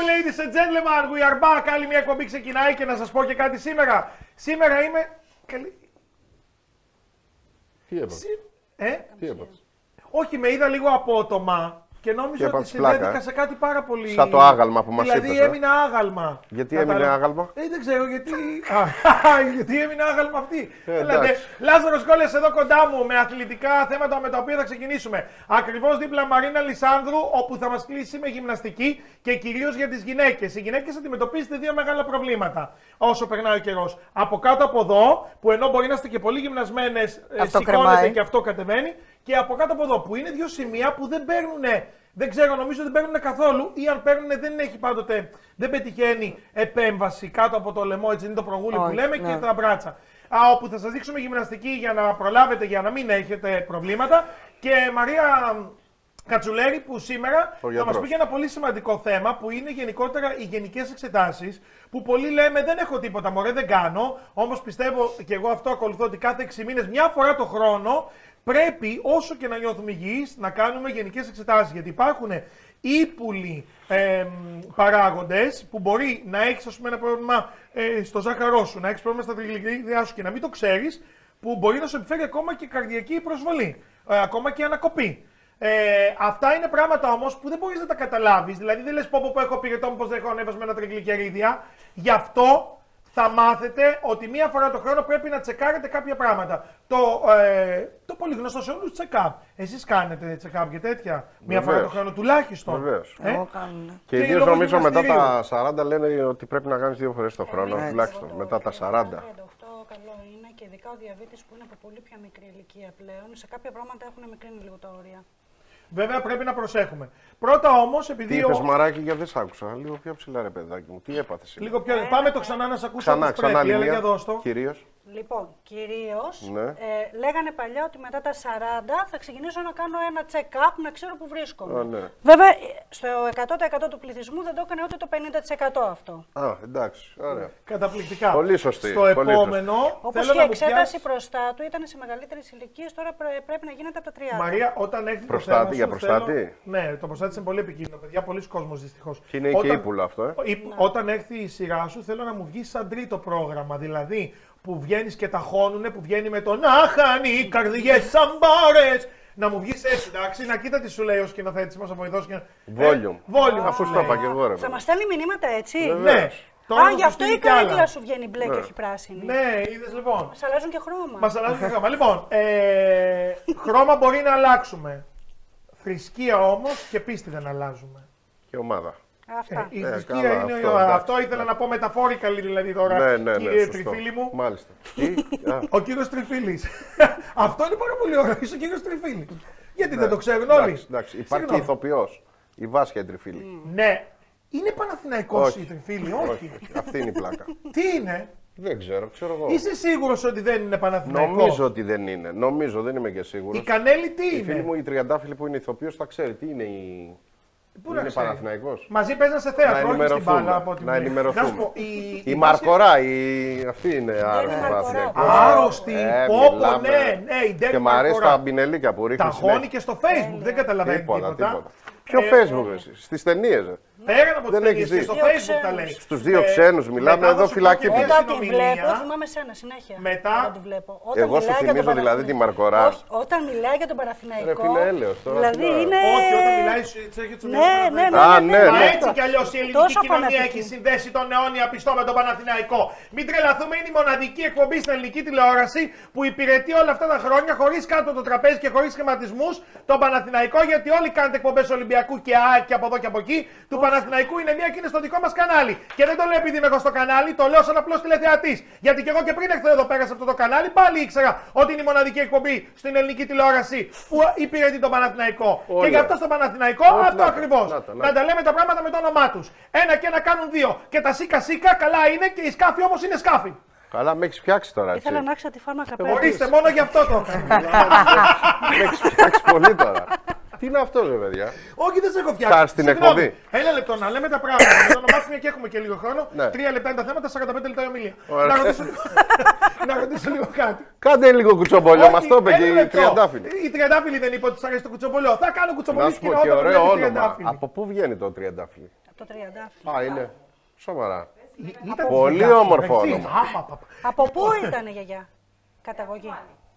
ladies and gentlemen, we are back. Άλλη μια εκπομπή ξεκινάει και να σας πω και κάτι σήμερα. Σήμερα είμαι... Καλή... Τι έπαθες. Σι- Ε; Τι έπαθες. Όχι, με είδα λίγο απότομα και νόμιζα Και ότι έπαθες πλάκα, συνδέθηκα ε. σε κάτι πάρα πολύ... Σαν το άγαλμα που μας δηλαδή, είπες, ε. έμεινα άγαλμα. Γιατί Κατάλαβα. έμεινε άγαλμα; Ε, δεν ξέρω γιατί. Α, γιατί έμεινε άγαλμα αυτή. Ε, Έλατε. εντάξει. Λάζαρος Κόλλες εδώ κοντά μου με αθλητικά θέματα με τα οποία θα ξεκινήσουμε. Ακριβώς δίπλα Μαρίνα Λισάνδρου, όπου θα μας κλείσει με γυμναστική και κυρίως για τις γυναίκες. Οι γυναίκες αντιμετωπίζετε δύο μεγάλα προβλήματα όσο περνάει ο καιρός. Από κάτω από εδώ, που ενώ μπορεί να είστε και πολύ γυμνασμένες, Αυτό σηκώνεται κρεμάει. και αυτό κατεβαίνει. Και από κάτω από εδώ, που είναι δύο σημεία που δεν παίρνουν. Δεν ξέρω, νομίζω δεν παίρνουν καθόλου ή αν παίρνουν δεν έχει πάντοτε, δεν πετυχαίνει επέμβαση κάτω από το λαιμό, έτσι είναι το προγούλι που Όχι, λέμε ναι. και τα μπράτσα. Α, όπου θα σας δείξουμε γυμναστική για να προλάβετε, για να μην έχετε προβλήματα. Και Μαρία Κατσουλέρη που σήμερα θα μας γιατρός. πει για ένα πολύ σημαντικό θέμα που είναι γενικότερα οι γενικές εξετάσεις που πολλοί λέμε δεν έχω τίποτα μωρέ δεν κάνω όμως πιστεύω και εγώ αυτό ακολουθώ ότι κάθε 6 μήνες μια φορά το χρόνο πρέπει όσο και να νιώθουμε υγιείς να κάνουμε γενικές εξετάσεις γιατί υπάρχουν ύπουλοι ε, παράγοντες που μπορεί να έχεις ας πούμε ένα πρόβλημα ε, στο ζάχαρό σου, να έχεις πρόβλημα στα τριγλυκρίδια σου και να μην το ξέρεις που μπορεί να σου επιφέρει ακόμα και καρδιακή προσβολή, ε, ακόμα και ανακοπή. Ε, αυτά είναι πράγματα όμως που δεν μπορείς να τα καταλάβεις. Δηλαδή δεν λες πω, πω, πω έχω πυρετό, μήπως δεν έχω ανέβασμένα τριγλικερίδια. Γι' αυτό θα μάθετε ότι μία φορά το χρόνο πρέπει να τσεκάρετε κάποια πράγματα. Το, ε, το πολύ γνωστό σε όλους check-up. Εσείς κάνετε check-up και τέτοια. Μία φορά το Βεβαίως. χρόνο τουλάχιστον. Βεβαίως. Ε; Εγώ κάνω. ναι. Και Και ιδίως λόγω νομίζω μετά γυμναστηρίου. τα 40 λένε ότι πρέπει να κάνεις δύο φορές το χρόνο, έτσι. τουλάχιστον. Μετά τα 40. 38 καλό είναι και ειδικά ο διαβήτης που είναι από πολύ πιο μικρή ηλικία πλέον. Σε κάποια πράγματα έχουν μικρύνει λίγο τα όρια. Βέβαια πρέπει να προσέχουμε. Πρώτα όμως, Τι επειδή. είπε, ο- Μαράκι, γιατί δεν σ' άκουσα. Λίγο πιο ψηλά, ρε παιδάκι μου. Τι έπαθες. Λίγο πιο. Πάμε το ξανά να σε ακούσω. Ξανά, όπως ξανά πρέπει. άλλη Έλεγε, μία. δώσ' το. Κυρίω. Λοιπόν, κυρίως Ναι. ε, λέγανε παλιά ότι μετά τα 40 θα ξεκινήσω να κάνω ένα check-up να ξέρω που βρίσκομαι. Α, ναι. Βέβαια, ε, στο 100% του πληθυσμού δεν το έκανε ούτε το 50% αυτό. Α, εντάξει. Ωραία. Καταπληκτικά. Πολύ σωστή, Στο πολύ επόμενο. Όπως θέλω και να η μου εξέταση πιάσεις- προστάτου ήταν σε μεγαλύτερες ηλικίες, τώρα πρέ- πρέπει να γίνεται από τα 30. Μαρία, όταν έρθει Προστάτη, το θέμα για σου, προστάτη; Θέλω... Ναι, το προστάτη είναι πολύ επικίνδυνο, παιδιά. Πολλοί κόσμος δυστυχώς. Και είναι και ύπουλο αυτό, ε. Όταν έρθει η σειρά σου, θέλω να μου βγεις σαν τρίτο πρόγραμμα. Δηλαδή, που βγαίνεις και τα χώνουνε, που βγαίνει με το Να χάνει οι καρδιές σαν μπάρες». Να μου βγεις έτσι, εντάξει, να κοίτα τι σου λέει ο σκηνοθέτης μας, ο βοηθό. Και... Volume. Ε, volume. Αφού σου στο λέει. είπα και εγώ, ρε. Θα παιδί. μας στέλνει μηνύματα έτσι; Βέβαια. Ναι. Τώρα Α, θα γι' σου αυτό στείλει η κι άλλα. καρέκλα σου βγαίνει μπλε και Ναι. όχι πράσινη. Ναι, είδες λοιπόν. Μας αλλάζουν και χρώμα. Μας αλλάζει το χρώμα. Λοιπόν, ε, χρώμα μπορεί να αλλάξουμε. Θρησκεία όμως και πίστη δεν αλλάζουμε. Και ομάδα. Αυτά. Η Ε, θρησκεία καλά, είναι. αυτό, Αυτό, εντάξει, αυτό ήθελα να πω μεταφόρικα δηλαδή τώρα. Ναι, ναι, ναι. κύριε σωστό. Τριφίλη μου. Μάλιστα. Τι, α, Ο κύριος Τριφίλης. αυτό είναι πάρα πολύ ωραίο. Είσαι ο κύριος Τριφίλη. Γιατί δεν το ξέρουν όλοι; εντάξει, εντάξει. Υπάρχει και Συγγνώμη. ηθοποιός. Η Βάσια Τριφίλη. Ναι. Είναι Παναθηναϊκός Όχι. η Τριφίλη, όχι. όχι. όχι. Αυτή είναι η πλάκα. Τι είναι; Δεν ξέρω, ξέρω εγώ. Είσαι σίγουρος ότι δεν είναι Παναθηναϊκός; Νομίζω ότι δεν είναι. Νομίζω, δεν είμαι και σίγουρος. Η Κανέλη τι Η φίλη είναι; μου η Τριαντάφυλλη που είναι ηθοποιός θα ξέρει τι είναι η. Πού να είναι ξέρει. Παναθηναϊκός. Μαζί παίζαν σε Να θέατρο, όχι στην ενημερωθούμε. μπάλα από ό,τι Να μου λέει. ενημερωθούμε. Να σου πω, η, Η Μαρκορά, η... αυτή είναι άρρωστη Μαρκορά. Παναθηναϊκός. Άρρωστη, Ε, πω, πω, μιλάμε. ναι, ναι, η Ντέρι Και μ' αρέσει Μαρκορά. τα μπινελίκια που ρίχνει. Τα χώνει και στο facebook, δεν καταλαβαίνει Τίποτα, τίποτα. τίποτα. Ποιο Ε, facebook εσύ, στις ταινίες. ε; Πέραν από τις Δεν ταινίες έχεις και στο δει. Δύο facebook τα ξένους. λέει. Στους δύο Ε, ξένους μιλάμε, μετά εδώ θα σου πω φυλακή και μια πίσω. Όταν τη συνομιλία. βλέπω, θυμάμαι σένα συνέχεια. Μετά- Όταν τη βλέπω. Όταν Εγώ σου μιλάει για τον θυμίζω δηλαδή Παναθηναϊκό- τη Μαρκορά. Όχι, όταν μιλάει για τον Παναθηναϊκό. Ρε φίλε, έλεος τώρα, Δηλαδή τι να- είναι. Όχι, όταν μιλάει, σου έτσι έρχεται στο Ναι, μυαλό του ναι, ναι. Α, ναι, Μα ναι. έτσι κι αλλιώς η ελληνική Τόσο κοινωνία φανατική. έχει συνδέσει τον αιώνια πιστό με τον Παναθηναϊκό. Μην τρελαθούμε, είναι η μοναδική εκπομπή στην ελληνική τηλεόραση που υπηρετεί όλα αυτά τα χρόνια χωρίς κάτω το τραπέζι και χωρίς σχηματισμούς τον Παναθηναϊκό. Γιατί όλοι κάνετε εκπομπές Ολυμπιακού και ΑΕΚ και από εδώ και από εκεί. Του Παναθηναϊκού είναι μία και είναι στο δικό μας κανάλι. Και δεν το λέω επειδή είμαι εγώ στο κανάλι, το λέω σαν απλός τηλεθεατής. Γιατί και εγώ και πριν έρθω εδώ πέρα σε αυτό το κανάλι πάλι ήξερα ότι είναι η μοναδική εκπομπή στην ελληνική τηλεόραση που υπηρετεί τον Παναθηναϊκό. Και Ωραία. γι' αυτό στο Παναθηναϊκό Όχι, αυτό να τα, ακριβώς. να τα, να Να τα. τα λέμε τα πράγματα με το όνομά τους. Ένα και ένα κάνουν δύο. Και τα σίκα σίκα καλά είναι και οι σκάφη όμω είναι σκάφη. Καλά, με έχεις φτιάξει τώρα έτσι. Ήθελα να ξέρω τη φάρμακα πέρα. Ορίστε, μόνο γι' αυτό το έκανα. Με έχεις φτιάξει πολύ τώρα. Τι είναι αυτό, ρε παιδιά; Όχι, δεν σε έχω φτιάξει. Χάρη στην Συγγνώμη. εκπομπή. Ένα λεπτό να λέμε τα πράγματα. με το όνομά του, μια και έχουμε και λίγο χρόνο. Ναι. Τρία λεπτά είναι τα θέματα, 45 λεπτά η ομιλία. Ωραία. Να ρωτήσω, λίγο- να ρωτήσω λίγο κάτι. Κάντε λίγο κουτσομπολιό, μας Όχι, το είπε ένα και η λεπτό. Τριαντάφυλλη. Η Τριαντάφυλλη δεν είπε ότι της αρέσει το κουτσομπολιό. Θα κάνω Να κουτσομπολιό σου πω και ωραίο όνομα. Από πού βγαίνει το Τριαντάφυλλη; Από Το τριαντάφυλλο. Α, είναι. Σοβαρά. Ήταν Πολύ της γιαγιάς, όμορφο έτσι. όνομα. Α, πα, πα, πα. Από πού ήταν η γιαγιά, καταγωγή.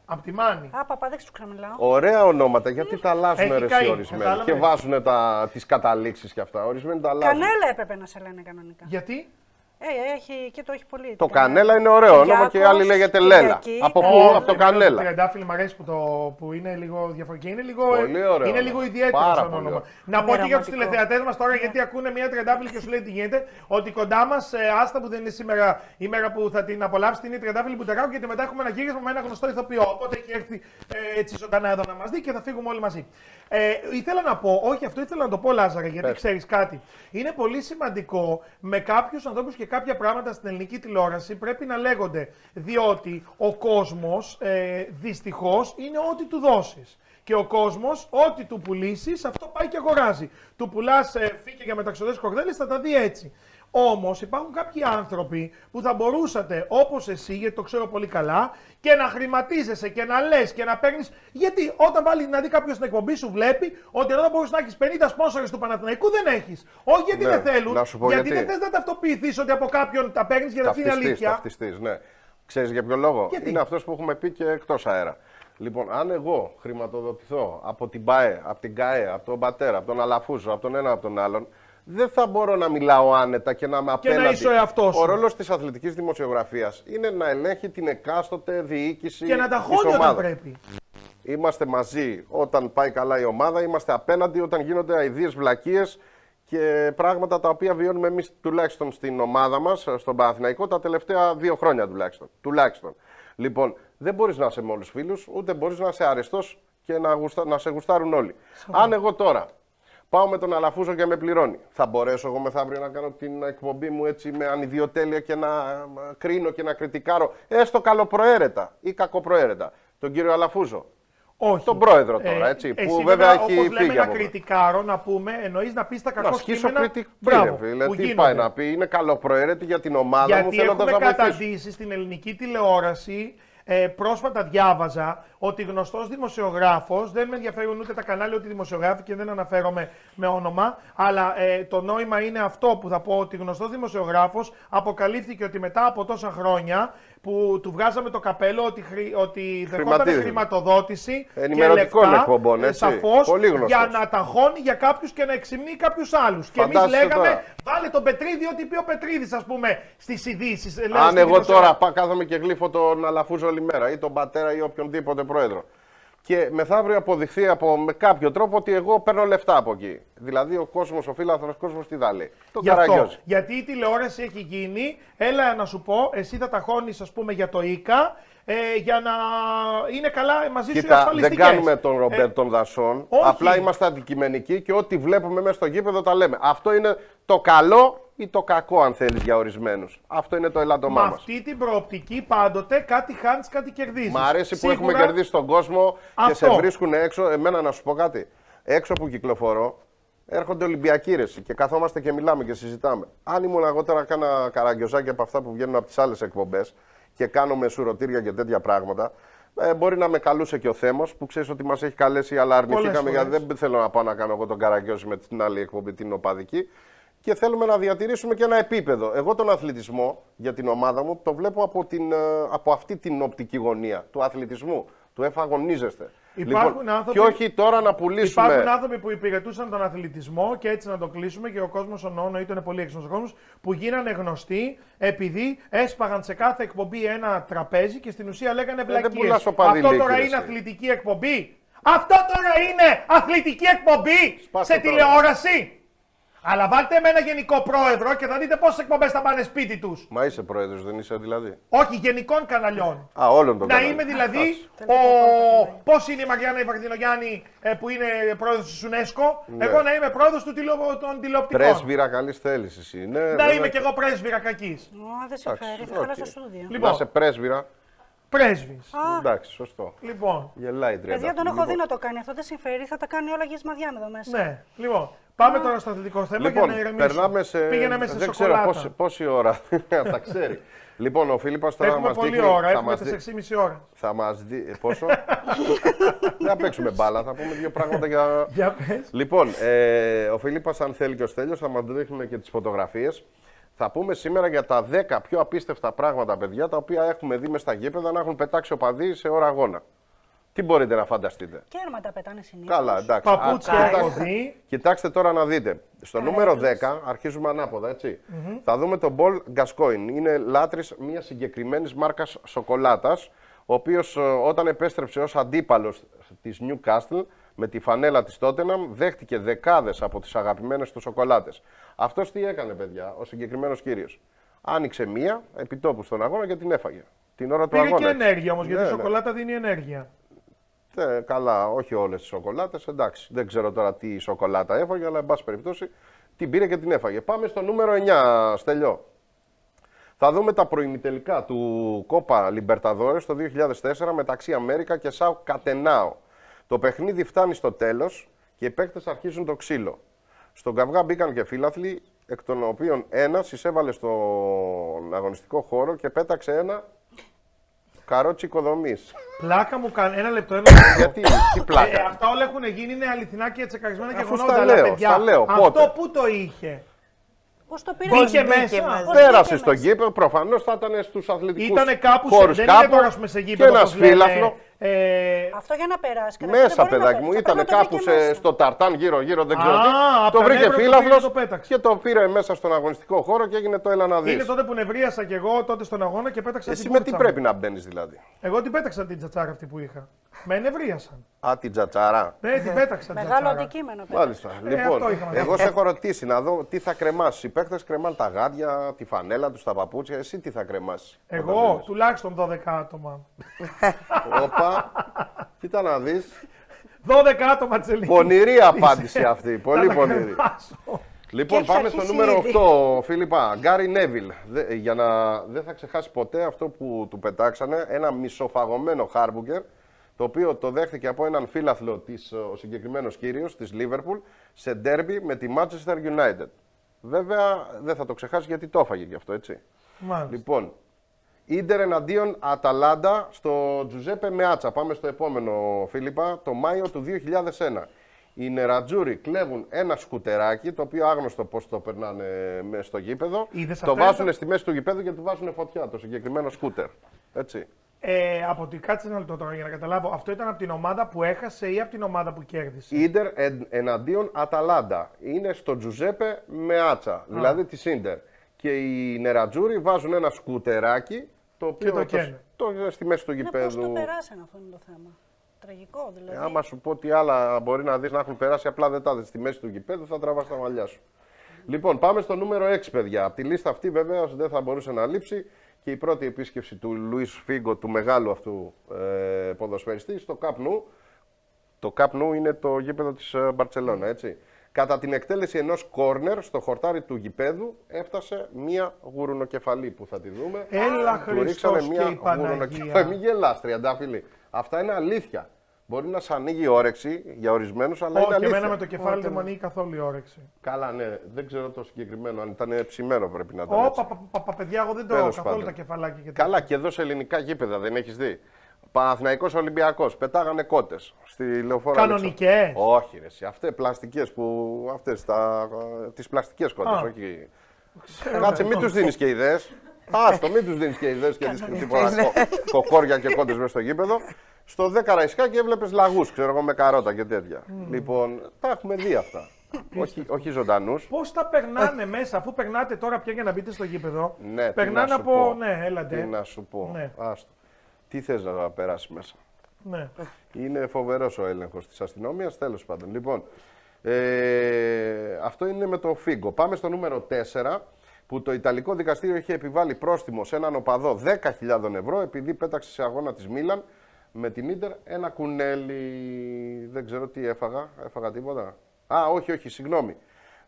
Απ' τη Μάνη. Α, παπά, δεν σου ξαναμιλάω. Ωραία ονόματα, γιατί τα αλλάζουν Έχει ρε καεί, εσύ ορισμένοι. κατάλαβες. Και βάζουν τα, τις καταλήξεις και αυτά. Ορισμένοι τα αλλάζουν. Κανέλα έπρεπε να σε λένε κανονικά. Γιατί; Ε, έχει, και το έχει πολύ. Το κανέλα είναι ωραίο όνομα και Κυριάκος, άλλοι λέγεται Λέλα. Κυριακή. Από Ε, πού, Όχι, από το εμένα κανέλα. τριαντάφυλλο μου αρέσει που, το, που είναι λίγο διαφορετικό. Είναι λίγο, Πολύ ωραίο είναι όνομα. λίγο ιδιαίτερο Πάρα σαν πολύ όνομα. ωραίο. Να πω Είναι και για τους ρομαντικό. τηλεθεατές μας τώρα, γιατί ακούνε μια τριαντάφυλλη και σου λέει τι γίνεται, ότι κοντά μας, άστα που δεν είναι σήμερα η μέρα που θα την απολαύσετε, είναι η τριαντάφυλλη που τα και μετά έχουμε ένα γύρισμα με ένα γνωστό ηθοποιό. Οπότε έχει έρθει ε, έτσι ζωντανά εδώ να μας δει και θα φύγουμε όλοι μαζί. Ε, ήθελα να πω, όχι αυτό ήθελα να το πω Λάζαρα, γιατί Πες. ξέρεις κάτι. Είναι πολύ σημαντικό με κάποιους ανθρώπους και κάποια πράγματα στην ελληνική τηλεόραση πρέπει να λέγονται. Διότι ο κόσμος ε, δυστυχώς είναι ό,τι του δώσεις. Και ο κόσμος, ό,τι του πουλήσεις, αυτό πάει και αγοράζει. Του πουλάς ε, φύκε για μεταξωτές κορδέλες, θα τα δει έτσι. Όμως υπάρχουν κάποιοι άνθρωποι που θα μπορούσατε, όπως εσύ, γιατί το ξέρω πολύ καλά, και να χρηματίζεσαι και να λες και να παίρνεις. Γιατί όταν βάλει να δει κάποιος στην εκπομπή σου, βλέπει ότι εδώ μπορείς να έχεις 50 σπόνσορες του Παναθηναϊκού, δεν έχεις. Όχι γιατί Ναι, δεν θέλουν, να σου πω γιατί, γιατί. δεν θες να ταυτοποιηθείς ότι από κάποιον τα παίρνεις γιατί αυτή είναι Ταυτιστής, αλήθεια. ταυτιστής, ναι. Ξέρεις για ποιο λόγο; Γιατί; Είναι αυτός που έχουμε πει και εκτός αέρα. Λοιπόν, αν εγώ χρηματοδοτηθώ από την ΠΑΕ, από την ΚΑΕ, από τον πατέρα, από τον Αλαφούζο, από τον ένα, από τον άλλον, δεν θα μπορώ να μιλάω άνετα και να είμαι Και να απέναντι. είσαι ο εαυτός σου. Ο ρόλος της αθλητικής δημοσιογραφίας είναι να ελέγχει την εκάστοτε διοίκηση Και να τα της χώνει όταν ομάδας. πρέπει. Είμαστε μαζί όταν πάει καλά η ομάδα, είμαστε απέναντι όταν γίνονται αηδίες βλακίες και πράγματα τα οποία βιώνουμε εμείς τουλάχιστον στην ομάδα μας, στον Παναθηναϊκό, τα τελευταία δύο χρόνια τουλάχιστον. τουλάχιστον. Λοιπόν, δεν μπορείς να είσαι με όλους φίλους, ούτε μπορείς να είσαι αρεστός και να, γουστα... να σε γουστάρουν όλοι. Αν εγώ τώρα πάω με τον Αλαφούζο και με πληρώνει, θα μπορέσω εγώ μεθαύριο να κάνω την εκπομπή μου έτσι με ανιδιοτέλεια και να ε, κρίνω και να κριτικάρω, έστω καλοπροαίρετα ή κακοπροαίρετα, τον κύριο Αλαφούζο. Όχι. Τον πρόεδρο τώρα, έτσι, που εσύ βέβαια έχει όπως λέμε φύγει να από εδώ. κριτικάρω, να πούμε, εννοείς να πεις τα κακό Να ασκήσω κείμενα. κριτική, Μπράβο, ρε φίλε. που Τι γίνονται. πάει να πει, είναι καλοπροαίρετη για την ομάδα μου, Γιατί θέλοντας έχουμε να βοηθήσω. καταντήσει στην ελληνική τηλεόραση. Ε, πρόσφατα διάβαζα ότι γνωστός δημοσιογράφος, δεν με ενδιαφέρουν ούτε τα κανάλια ούτε οι δημοσιογράφοι και δεν αναφέρομαι με όνομα, αλλά ε, το νόημα είναι αυτό που θα πω ότι γνωστός δημοσιογράφος αποκαλύφθηκε ότι μετά από τόσα χρόνια που του βγάζαμε το καπέλο ότι, χρη, ότι δεχόταν Χρηματίζει. χρηματοδότηση Ενημερωτικών και λεφτά, εκπομπών, ε, έτσι. σαφώς, Πολύ γνωστός. για να ταχώνει για κάποιους και να εξυμνεί κάποιους άλλους. Και εμείς Φαντάσου λέγαμε, τώρα. βάλε τον Πετρίδη, ό,τι πει ο Πετρίδης, ας πούμε, στις ειδήσεις. Αν εγώ τώρα πά, κάθομαι και γλύφω τον Αλαφούζο όλη μέρα ή τον πατέρα ή οποιονδήποτε πρόεδρο. Και μεθαύριο αποδειχθεί από, με κάποιο τρόπο ότι εγώ παίρνω λεφτά από εκεί. Δηλαδή ο κόσμος, ο φίλαθρο κόσμος τι θα λέει. Το Γι' αυτό. καραγκιόζι. Γιατί η τηλεόραση έχει γίνει, έλα να σου πω, εσύ θα ταχώνεις, ας πούμε, για το ΙΚΑ, ε, για να είναι καλά μαζί σου οι Κοίτα, δεν ασφαλιστικές. κάνουμε τον Ε, Ρομπέρ των Δασών. όχι. Απλά είμαστε αντικειμενικοί και ό,τι βλέπουμε μέσα στο γήπεδο τα λέμε. Αυτό είναι το καλό ή το κακό, αν θέλεις, για ορισμένους. Αυτό είναι το με ελάττωμά μας. αυτή την προοπτική πάντοτε κάτι χάνεις, κάτι κερδίζεις. Μ' αρέσει που έχουμε κερδίσει τον κόσμο και σε Αυτό. βρίσκουν έξω. Εμένα να σου πω κάτι. Έξω που κυκλοφορώ, έρχονται Ολυμπιακοί ρεσί και καθόμαστε και μιλάμε και συζητάμε. Αν ήμουν εγώ τώρα κάνα καραγκιόζάκι από αυτά που βγαίνουν από τις άλλες εκπομπές και κάνω με σουρωτήρια και τέτοια πράγματα, ε, μπορεί να με καλούσε και ο Θέμος που ξέρεις ότι μας έχει καλέσει, αλλά αρνηθήκαμε φορές. γιατί δεν θέλω να πάω να κάνω εγώ τον καραγκιόζη με την άλλη εκπομπή, την οπαδική. Και θέλουμε να διατηρήσουμε και ένα επίπεδο. Εγώ τον αθλητισμό για την ομάδα μου το βλέπω από, την, ε, από αυτή την οπτική γωνία του αθλητισμού. Του εφαγωνίζεστε. Υπάρχουν άνθρωποι- Και όχι τώρα να πουλήσουμε. Υπάρχουν άνθρωποι που υπηρετούσαν τον αθλητισμό και έτσι να το κλείσουμε και ο κόσμος ο Νόνο ήταν πολύ έξυπνος κόσμος που γίνανε γνωστοί επειδή έσπαγαν σε κάθε εκπομπή ένα τραπέζι και στην ουσία λέγανε Ε, δεν βλακίες. πουλάς οπαδί Αυτό λίγη, τώρα ρε, είναι εσύ. αθλητική εκπομπή. Αυτό τώρα είναι αθλητική εκπομπή Σπάστε σε τώρα. τηλεόραση. Αλλά βάλτε με ένα γενικό πρόεδρο και θα δείτε πόσες εκπομπές θα πάνε σπίτι τους. Μα είσαι πρόεδρος, δεν είσαι δηλαδή. Όχι, γενικών καναλιών. Α, όλων των Να κανάλων. είμαι δηλαδή Εντάξει. ο. Πώς είναι η Μαριάννα η Βαρδινογιάννη ε, που είναι πρόεδρος της UNESCO, Ναι. εγώ να είμαι πρόεδρος του τηλεο... των τηλεοπτικών. Πρέσβειρα καλής θέλησης είναι. Να είμαι κι εγώ πρέσβειρα κακής. Ω, δεν σε Εντάξει, φέρει, θα οκ. χαλάσει στο στούδιο. Λοιπόν, Να είσαι πρέσβειρα. πρέσβης. Εντάξει, σωστό. Λοιπόν, Γελάει 30. Παιδιά, τον έχω Λοιπόν, δει να το κάνει. Αυτό δεν συμφέρει, θα τα κάνει όλα γης Μαδιάμ εδώ μέσα. ναι. Λοιπόν, πάμε τώρα στο αθλητικό θέμα Λοιπόν, για να ηρεμήσουμε. περνάμε σε. Πήγαιναμε σε δεν σοκολάτα. ξέρω πόση, πόση ώρα τα ξέρει. λοιπόν, ο Φίλιππας τώρα Έχουμε μας πολλή δείχνει. ώρα, θα έχουμε μας δει- 4,5 ώρα. Θα μας δει. ε, Πόσο; Δεν θα παίξουμε μπάλα, θα πούμε δύο πράγματα για. Για πες. Λοιπόν, ε, ο Φίλιππας, αν θέλει και ο Στέλιος, θα μας δείχνουν και τις φωτογραφίες. Θα πούμε σήμερα για τα 10 πιο απίστευτα πράγματα, παιδιά, τα οποία έχουμε δει μες στα γήπεδα να έχουν πετάξει οπαδοί σε ώρα αγώνα. Τι μπορείτε να φανταστείτε. Κέρματα πετάνε συνήθως. Καλά, εντάξει. Παπούτσια Α, έχω κοιτάξτε- δει. Κοιτάξτε τώρα να δείτε. Στο νούμερο 10, αρχίζουμε ανάποδα, έτσι. Θα δούμε τον Μπολ Γκασκόιν. Είναι λάτρης μιας συγκεκριμένης μάρκας σοκολάτας, ο οποίος όταν επέστρεψε ως αντίπαλος της Newcastle με τη φανέλα της Tottenham, δέχτηκε δεκάδες από τις αγαπημένες του σοκολάτες. Αυτός τι έκανε, παιδιά, ο συγκεκριμένος κύριος; Άνοιξε μία επιτόπου στον αγώνα και την έφαγε. Την ώρα του Πήρε αγώνα. και έτσι. ενέργεια όμως, γιατί Ναι, η ναι. σοκολάτα δίνει ενέργεια. Ε, καλά, όχι όλες τις σοκολάτες. Εντάξει, δεν ξέρω τώρα τι σοκολάτα έφαγε, αλλά εν πάση περιπτώσει την πήρε και την έφαγε. Πάμε στο νούμερο 9, Στελιό. Θα δούμε τα προημιτελικά του Κόπα Λιμπερταδόρες το 2004 μεταξύ Αμέρικα και Σάου Κατενάο. Το παιχνίδι φτάνει στο τέλος και οι παίκτες αρχίζουν το ξύλο. Στον καυγά μπήκαν και φίλαθλοι, εκ των οποίων ένας εισέβαλε στον αγωνιστικό χώρο και πέταξε ένα καρότσι οικοδομής. Πλάκα μου κάνει. Ένα λεπτό, ένα λεπτό. Γιατί, τι πλάκα; Ε, αυτά όλα έχουν γίνει, είναι αληθινά και τσεκαρισμένα Αφού γεγονότα. στα αλλά, λέω, παιδιά, στα λέω, Αυτό πότε; που το είχε. Πώς το πήρες Μπήκε μέσα. μέσα. μαζί. Πώς Πέρασε μπήκε στο μέσα. γήπεδο, προφανώς θα ήταν στους αθλητικούς Ήτανε κάπου σε. χώρους Δεν κάπου, είναι τώρα ας πούμε, σε Και γήπεδο. ένας όπως λένε, φύλαθλο. Ε, Αυτό για να περάσει. καταρχήν Μέσα, δεν μπορεί να παιδάκι μου, περάσει. Θα ήταν πρέπει να το κάπου βρει και σε, μέσα. στο ταρτάν γύρω-γύρω, δεν ξέρω Α, τι. απ' Το τα βρήκε νεύρα του πήρε, φύλαθλο το πέταξε. και το πήρε μέσα στον αγωνιστικό χώρο και έγινε το έλα να δεις. είναι τότε που νευρίασα κι εγώ τότε στον αγώνα και πέταξα Εσύ την με τι πούρτσα πρέπει μου. να μπαίνεις δηλαδή; Εγώ την πέταξα την τσατσάρα αυτή που είχα. Με ενευρίασαν. Α, την τζατσαρά. Ναι, την πέταξα την Μεγάλο τσατσάρα. αντικείμενο. πέταξε. Μάλιστα. λοιπόν, αυτό είχαμε να εγώ σε έχω ρωτήσει να δω τι θα κρεμάσει. Οι παίκτες κρεμάνε τα γάντια, τη φανέλα τους, τα παπούτσια. Εσύ τι θα κρεμάσει. Εγώ τουλάχιστον 12 άτομα. Όπα, κοίτα να δεις. 12 άτομα τσελί. Πονηρή απάντηση αυτή. Πολύ Θα τα πονηρή. κρεμάσω. Λοιπόν, έχεις πάμε στο αρχίσει νούμερο ήδη. 8, Φίλιππα. Γκάρι Νέβιλ. Δε- Για να δεν θα ξεχάσει ποτέ αυτό που του πετάξανε, ένα μισοφαγωμένο χάρμπουγκερ, το οποίο το δέχτηκε από έναν φίλαθλο της, ο συγκεκριμένος κύριος της Λίβερπουλ σε ντέρμπι με τη Manchester United. Βέβαια, δεν θα το ξεχάσει γιατί το έφαγε γι' αυτό, έτσι. Μάλιστα. Λοιπόν, Ίντερ εναντίον Αταλάντα στο Τζουζέπε Μεάτσα. Πάμε στο επόμενο, Φίλιππα, το Μάιο του 2001. Οι νερατζούροι κλέβουν ένα σκουτεράκι, το οποίο άγνωστο πώς το περνάνε μέσα στο γήπεδο. Είδες το αυτά, βάζουν ήταν- στη μέση του γήπεδου και του βάζουν φωτιά, το συγκεκριμένο σκούτερ. Έτσι. Ε, από τη κάτσε ένα λεπτό τώρα για να καταλάβω. Αυτό ήταν από την ομάδα που έχασε ή από την ομάδα που κέρδισε; Ίντερ εν- εναντίον Αταλάντα. Είναι στο Τζουζέπε Μεάτσα, δηλαδή της Ίντερ. Και οι νερατζούροι βάζουν ένα σκουτεράκι, το οποίο το καίνε. το, στη μέση του Ναι, γήπεδου. πώ το περάσανε αυτό είναι το θέμα. Τραγικό δηλαδή. Ε, άμα σου πω τι άλλα μπορεί να δεις να έχουν περάσει, απλά δεν τα δεις στη μέση του γηπέδου, θα τραβάς τα μαλλιά σου. Λοιπόν, πάμε στο νούμερο 6, παιδιά. Από τη λίστα αυτή, βέβαια, δεν θα μπορούσε να λείψει και η πρώτη επίσκεψη του Λουίς Φίγκο, του μεγάλου αυτού ε, ποδοσφαιριστή, στο Καπνού. Το Καπνού είναι το γήπεδο της ε, Μπαρσελόνα, έτσι. Κατά την εκτέλεση ενός κόρνερ στο χορτάρι του γηπέδου έφτασε μία γουρουνοκεφαλή που θα τη δούμε. Έλα Του ρίξανε Χριστός και η γουρουνοκεφαλή. Παναγία. Μην γελάς, τριαντάφυλλη. Αυτά είναι αλήθεια. Μπορεί να σ' ανοίγει η όρεξη για ορισμένους, αλλά είναι Όχι, αλήθεια. εμένα με το κεφάλι δεν μου ανοίγει καθόλου η όρεξη. Καλά, ναι, δεν ξέρω το συγκεκριμένο. Αν ήταν ψημένο πρέπει να ήταν. Ω, έτσι. πα, πα, πα, πα, παιδιά, εγώ δεν το έχω Τέλος καθόλου πάντων. τα κεφαλάκια και Καλά, και εδώ σε ελληνικά γήπεδα δεν έχεις δει. Παναθηναϊκός Ολυμπιακός, πετάγανε κότες στη λεωφόρα. Κανονικές; Αλεξανδρού. Όχι, ρε, εσύ, αυτές πλαστικές που. αυτές τα, τις πλαστικές κότες, Α. όχι. Κάτσε, μην τους δίνεις και ιδέες. Άστο, μην τους δίνεις και ιδέες και τις τίποτα κο- κοκόρια και κότες μέσα στο γήπεδο. Στο 10 ραϊσκάκι έβλεπες λαγούς, ξέρω εγώ, με καρότα και τέτοια. Λοιπόν, τα έχουμε δει αυτά. όχι, όχι ζωντανούς. Πώς τα περνάνε μέσα, αφού περνάτε τώρα πια για να μπείτε στο γήπεδο. Ναι, τι περνάνε να σου από. πω. Ναι, Τι έλατε. να σου πω. Ναι. Άστο. Τι θες να περάσεις μέσα; Ναι. Είναι φοβερός ο έλεγχος της αστυνομίας. Τέλος πάντων. Λοιπόν, ε, αυτό είναι με το Φίγκο. Πάμε στο νούμερο 4 που το Ιταλικό δικαστήριο είχε επιβάλει πρόστιμο σε έναν οπαδό 10.000 ευρώ επειδή πέταξε σε αγώνα της Μίλαν με την Ίντερ ένα κουνέλι. Δεν ξέρω τι έφαγα. Έφαγα τίποτα. Α, όχι, όχι, συγγνώμη.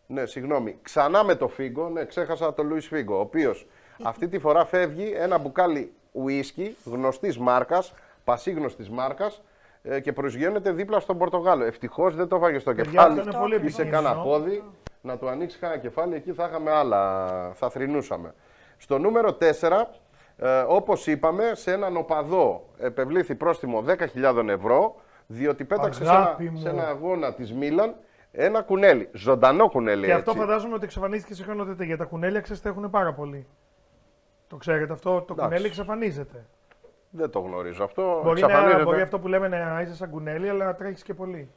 Ναι, συγγνώμη. Ξανά με το Φίγκο. Ναι, ξέχασα το Λουίς Φίγκο, ο οποίος αυτή τη φορά φεύγει ένα μπουκάλι ουίσκι γνωστής μάρκας, πασίγνωστης μάρκας ε, και προσγειώνεται δίπλα στον Πορτογάλο. Ευτυχώς δεν το φάγε στο Παιδιά, κεφάλι. αυτό είναι πολύ Είσαι επικίνδυνο. κανένα πόδι, να του ανοίξει κανένα κεφάλι, εκεί θα είχαμε άλλα, θα θρυνούσαμε. Στο νούμερο 4, ε, όπως είπαμε, σε έναν οπαδό επευλήθη πρόστιμο 10.000 ευρώ, διότι πέταξε σε ένα, Αγάπη μου. σε ένα αγώνα της Μίλαν ένα κουνέλι, ζωντανό κουνέλι Και έτσι. αυτό φαντάζομαι ότι εξαφανίστηκε συχνότατα για τα κουνέλια, ξέρετε, έχουν πάρα πολύ. Το ξέρετε αυτό, το Εντάξει. κουνέλι εξαφανίζεται. Δεν το γνωρίζω αυτό. Μπορεί, να, εξαφανίζεται. μπορεί αυτό που λέμε να είσαι σαν κουνέλι, αλλά τρέχεις και πολύ.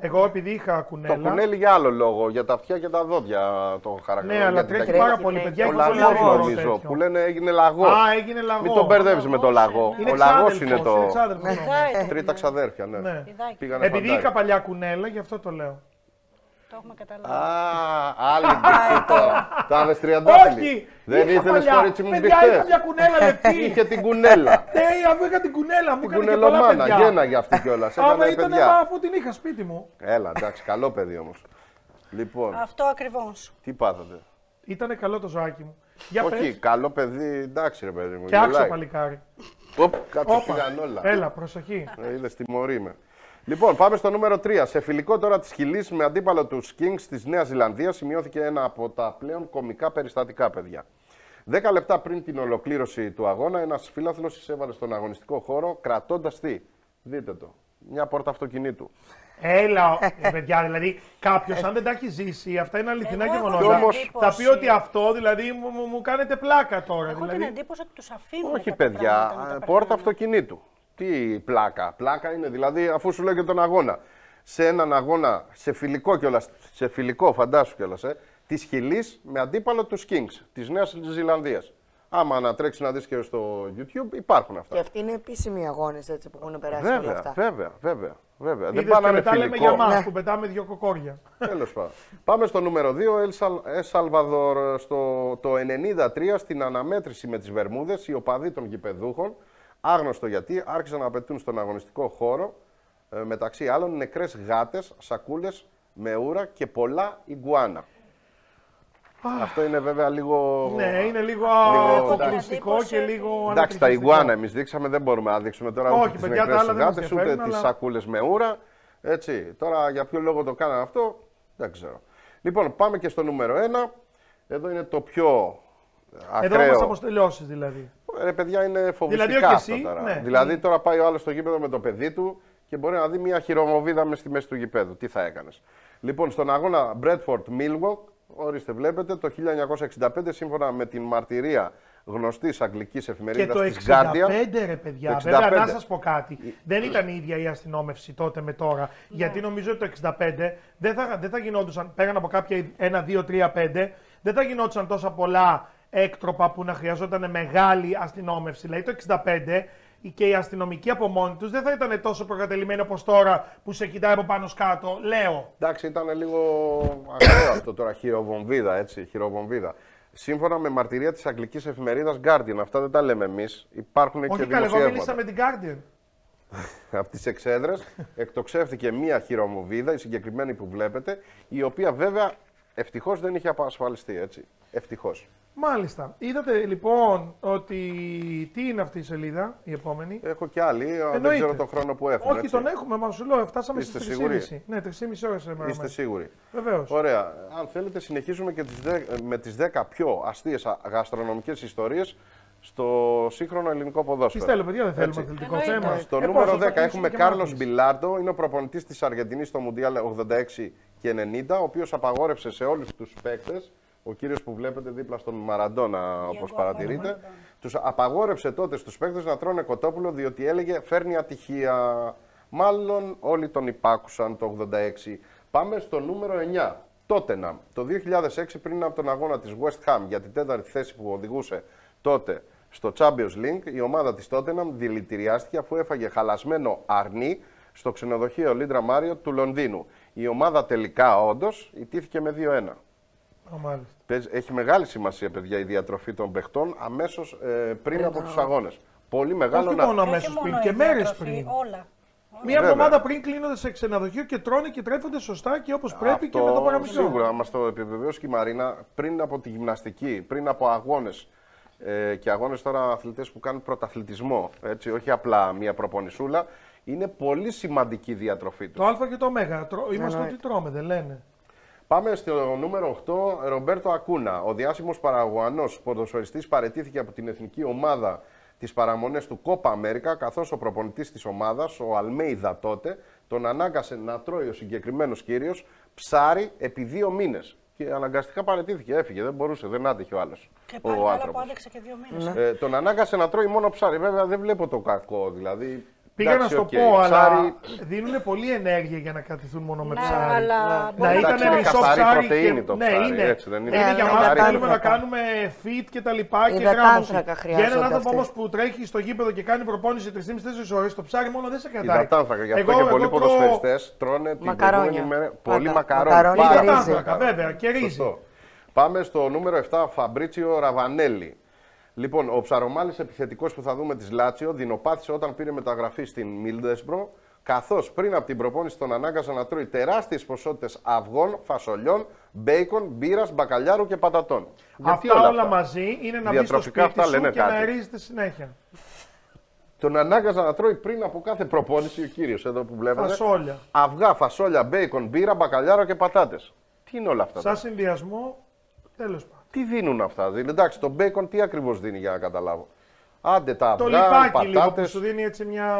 Εγώ επειδή είχα κουνέλα. Το κουνέλι για άλλο λόγο, για τα αυτιά και τα δόντια το χαρακτηρίζω. Ναι, αλλά για την τρέχει ταχύτητα. πάρα Τρέχει, πολύ, τρέχει. παιδιά. Ο Έχεις πολύ λαγός γρήγορο νομίζω, τέτοιο. που λένε έγινε λαγός. Α, έγινε λαγό. Μην τον μπερδεύεις με το Λαγός, λαγό. Είναι Ο λαγός εξάδελφος, είναι το. εξάδελφος Ναι. νόμος. Πηδάει. Τρίτα ξαδέρφια, ναι. Ναι. Πηδάκι. Πήγανε Επειδή φαντάρι. είχα παλιά κουνέλα, γι' αυτό το λέω. Το έχουμε καταλάβει. Α, άλλη μπιχτή. Τα άδε τριαντάφυλλοι. Όχι! Δεν είχα ήθελες παλιά. κορίτσι μου Παιδιά, είχα μια μπιχτέ. κουνέλα λεπτή. Είχε την κουνέλα. Ναι, αφού είχα την κουνέλα, μου Την έκανε και πολλά κουνελομάνα, παιδιά. γένα για αυτή κιόλας. Άμα Έκανε ήταν παιδιά. αφού την είχα σπίτι μου. Έλα, εντάξει, καλό παιδί όμως. Λοιπόν, Αυτό ακριβώς. τι πάθατε; Ήτανε καλό το ζωάκι μου. Για Όχι, πες. καλό παιδί, εντάξει ρε παιδί μου. Και άξιο γελάει. παλικάρι. Οπ, κάτσε Όπα. πήγαν όλα. Έλα, προσοχή. Ε, Είδες τιμωρή με. Λοιπόν, πάμε στο νούμερο 3. Σε φιλικό τώρα της Χιλής με αντίπαλο τους Kings της Νέας Ζηλανδίας σημειώθηκε ένα από τα πλέον κομικά περιστατικά, παιδιά. Δέκα λεπτά πριν την ολοκλήρωση του αγώνα, ένας φίλαθλο εισέβαλε στον αγωνιστικό χώρο κρατώντας τι; Δείτε το. Μια πόρτα αυτοκινήτου. Έλα, ε, παιδιά, δηλαδή κάποιος αν δεν τα έχει ζήσει, αυτά είναι αληθινά Εγώ έχω γεγονότα. την όμως- Θα πει ότι αυτό δηλαδή μου, μου, μου κάνετε πλάκα τώρα. Έχω την δηλαδή. εντύπωση ότι τους αφήνουν. Όχι, κάποια παιδιά, πράγματα να τα ε, πόρτα περνάνε. αυτοκινήτου. Τι πλάκα. Πλάκα είναι δηλαδή, αφού σου λέω και τον αγώνα. Σε έναν αγώνα, σε φιλικό κιόλας, σε φιλικό φαντάσου κιόλας, ε, της Χιλής με αντίπαλο τους Kings της Νέας Ζηλανδίας. Άμα ανατρέξεις να δεις και στο YouTube, υπάρχουν αυτά. Και αυτοί είναι επίσημοι αγώνες έτσι που έχουν περάσει όλα Βέβαια, αυτά. βέβαια, βέβαια. βέβαια. Είδες Δεν πάνε και να είναι μετά λέμε φιλικό. για μας Ναι. που πετάμε δύο κοκόρια. Τέλος πάντων. Πάμε στο νούμερο 2. El Sal- El Salvador στο το 93 στην αναμέτρηση με τις Βερμούδες, οι οπαδοί των γηπεδούχων, άγνωστο γιατί, άρχισαν να απαιτούν στον αγωνιστικό χώρο ε, μεταξύ άλλων νεκρές γάτες, σακούλες με ούρα και πολλά ιγκουάνα. Αυτό είναι βέβαια λίγο. Ναι, είναι λίγο Λίγο, αποκλειστικό εντάξει. και λίγο Εντάξει, τα ανατριχιαστικό. ιγκουάνα εμείς δείξαμε, δεν μπορούμε να δείξουμε τώρα Όχι, ούτε τις παιδιά, τα νεκρέ άλλα δεν μας γάτες, ούτε ενδιαφέρουν, τις αλλά- σακούλες με ούρα. Έτσι. Τώρα για ποιο λόγο το κάνανε αυτό, δεν ξέρω. Λοιπόν, πάμε και στο νούμερο 1. Εδώ είναι το πιο Εδώ ακραίο. είμαστε αποστελειώσεις δηλαδή. Ρε παιδιά, είναι φοβιστικά Δηλαδή, όχι αυτό εσύ, τώρα. ναι. Δηλαδή, τώρα πάει ο άλλος στο γήπεδο με το παιδί του και μπορεί να δει μια χειρομοβίδα μες στη μέση του γηπέδου. Τι θα έκανες. Λοιπόν, στον αγώνα Bradford Millwall, ορίστε, βλέπετε, το 1965, σύμφωνα με την μαρτυρία γνωστής αγγλικής Και εφημερίδα το της 65 Guardian. ρε παιδιά, Το βέβαια 65. να σας πω κάτι. Δεν ήταν η ίδια η αστυνόμευση τότε με τώρα. Γιατί νομίζω ότι το 65 δεν θα, δεν θα γινόντουσαν, πέραν από κάποια 1, 2, 3, 5, δεν θα γινόντουσαν τόσα πολλά έκτροπα που να χρειαζόταν μεγάλη αστυνόμευση. Δηλαδή το 65 και οι αστυνομικοί από μόνοι τους δεν θα ήταν τόσο προκατελημένοι όπως τώρα που σε κοιτάει από πάνω σκάτω. Λέω. Εντάξει, ήταν λίγο ακραίο αυτό τώρα, χειροβομβίδα, έτσι, χειροβομβίδα. Σύμφωνα με μαρτυρία της αγγλικής εφημερίδας Guardian, αυτά δεν τα λέμε εμείς, υπάρχουν και Όχι καλά, εγώ μίλησα δημοσιεύματα. με την Guardian. Από τις εξέδρες εκτοξεύτηκε μία χειρομοβίδα, η συγκεκριμένη που βλέπετε, η οποία βέβαια ευτυχώς δεν είχε απασφαλιστεί, έτσι. Ευτυχώς. Μάλιστα. Είδατε λοιπόν ότι. Τι είναι αυτή η σελίδα, η επόμενη; Έχω και άλλοι, αλλά δεν Εννοείται. ξέρω τον χρόνο που έχουν. Όχι, έτσι. τον έχουμε, μα σου λέω, φτάσαμε Είστε στις 3.30. σίγουροι; Ναι, 3.30 ώρες Είστε σίγουροι; Βεβαίως. Ωραία. Αν θέλετε, συνεχίζουμε και τις δε- με τις 10 πιο αστείες α- γαστρονομικές ιστορίες στο σύγχρονο ελληνικό Τι ποδόσφαιρο. θέλω, παιδιά, δεν θέλουμε Έτσι. αθλητικό Εννοείται. θέμα. Στο Ε, νούμερο πόσο, 10 θα κλείσουμε έχουμε και Κάρλος μάθεις. Μπιλάρντο, είναι ο προπονητής της Αργεντινής στο Μουντιάλ 86 και 90, ο οποίος απαγόρευσε σε όλους τους παίκτες, ο κύριος που βλέπετε δίπλα στον Μαραντόνα, όπως Διego παρατηρείτε, Armando τους απαγόρευσε τότε στους παίκτες να τρώνε κοτόπουλο, διότι έλεγε φέρνει ατυχία. Μάλλον όλοι τον υπάκουσαν το 86. Πάμε στο νούμερο 9. Τότεναμ. Το 2006 πριν από τον αγώνα της West Ham για την τέταρτη θέση που οδηγούσε τότε στο Champions League, η ομάδα της Tottenham δηλητηριάστηκε αφού έφαγε χαλασμένο αρνί στο ξενοδοχείο Λίντρα Μάριο του Λονδίνου. Η ομάδα τελικά όντως ιτήθηκε με 2-1. Α, μάλιστα. Παίζει- Έχει μεγάλη σημασία, παιδιά, η διατροφή των παιχτών αμέσως πριν από τους αγώνες. Πολύ μεγάλο Όχι να. μόνο Και όχι αμέσω πριν, μόνο και η μέρες διατροφή, πριν. Όλα. Μία Βέβαια. εβδομάδα πριν κλείνονται σε ξενοδοχείο και τρώνε και τρέφονται σωστά και όπως πρέπει και με το παραμικρό. Σίγουρα μα το επιβεβαίωσε και η Μαρίνα πριν από τη γυμναστική, πριν από αγώνες. ε, και αγώνες τώρα αθλητές που κάνουν πρωταθλητισμό, έτσι, όχι απλά μία προπονησούλα, είναι πολύ σημαντική η διατροφή τους. Το Α και το Ω. Τρο- Είμαστε Εννοείται. ό,τι τρώμε, δεν λένε. Πάμε στο νούμερο 8, Ρομπέρτο Ακούνα. Ο διάσημος Παραγουανός ποδοσφαιριστής παρετήθηκε από την εθνική ομάδα τις παραμονές του Κόπα Αμέρικα, καθώς ο προπονητής της ομάδας, ο Αλμέιδα τότε, τον ανάγκασε να τρώει ο συγκεκριμένος κύριος ψάρι επί δύο μήνες. Και αναγκαστικά παρετήθηκε, έφυγε, δεν μπορούσε, δεν άντεχε ο άλλος. Και πάλι ο άλλο που άνθρωπος. άντεξε και δύο μήνες. Ε, τον ανάγκασε να τρώει μόνο ψάρι. Βέβαια δεν βλέπω το κακό. Δηλαδή, Πήγα να εντάξει, στο οκ, πω, αλλά ψάρι- δίνουν πολλή ενέργεια για να κρατηθούν μόνο με Ναι, ψάρι. αλλά Ναι. μπορεί Να να ήταν Εντάξει, είναι μισό καθαρή ψάρι πρωτεΐνη και... το ναι, ψάρι, είναι. έτσι, δεν είναι. είναι Ναι, για είναι μας που καθαρή θέλουμε να πρωτεΐνη. κάνουμε fit και τα λοιπά και Υδατάνθρακα γράμμωση. Για χρειάζονται έναν άνθρωπο αυτοί. όμως που τρέχει στο γήπεδο και κάνει προπόνηση 3,5-4 ώρες, το ψάρι μόνο δεν σε κρατάει. Υδατάνθρακα. Γι' αυτό Εγώ- και πολλοί εγώ τρώω ποδοσφαιριστές τρώνε την Μακαρόνια. προηγούμενη μέρα. Πάντα. Πολύ μακαρόνι. Μακαρόνι πάρα και πολύ ρύζι. μακαρόνι. βέβαια, και ρύζι. Σωστό. Πάμε στο νούμερο 7, Φαμπρίτσιο Ραβανέλη. Λοιπόν, ο ψαρομάλλης επιθετικός που θα δούμε της Λάτσιο δεινοπάθησε όταν πήρε μεταγραφή στην Μίντλεσμπρο, καθώς πριν από την προπόνηση τον ανάγκασε να τρώει τεράστιες ποσότητες αυγών, φασολιών, μπέικον, μπύρας, μπακαλιάρου και πατατών. Γιατί Αυτά όλα, αυτά; μαζί είναι να μπει στο Διατροφικά σπίτι αυτά σου λένε και να κάτι. αερίζεται συνέχεια. Τον ανάγκαζα να τρώει πριν από κάθε προπόνηση ο κύριος εδώ που βλέπετε. Φασόλια. Αυγά, φασόλια, μπέικον, μπύρα, μπακαλιάρο και πατάτες. Τι είναι όλα αυτά. Σαν συνδυασμό, τέλος πάντων. Τι δίνουν αυτά. Δηλαδή, εντάξει, το μπέικον τι ακριβώς δίνει για να καταλάβω. Άντε τα Το αυγά, λιπάκι λίγο που πατάτες, σου δίνει έτσι μια...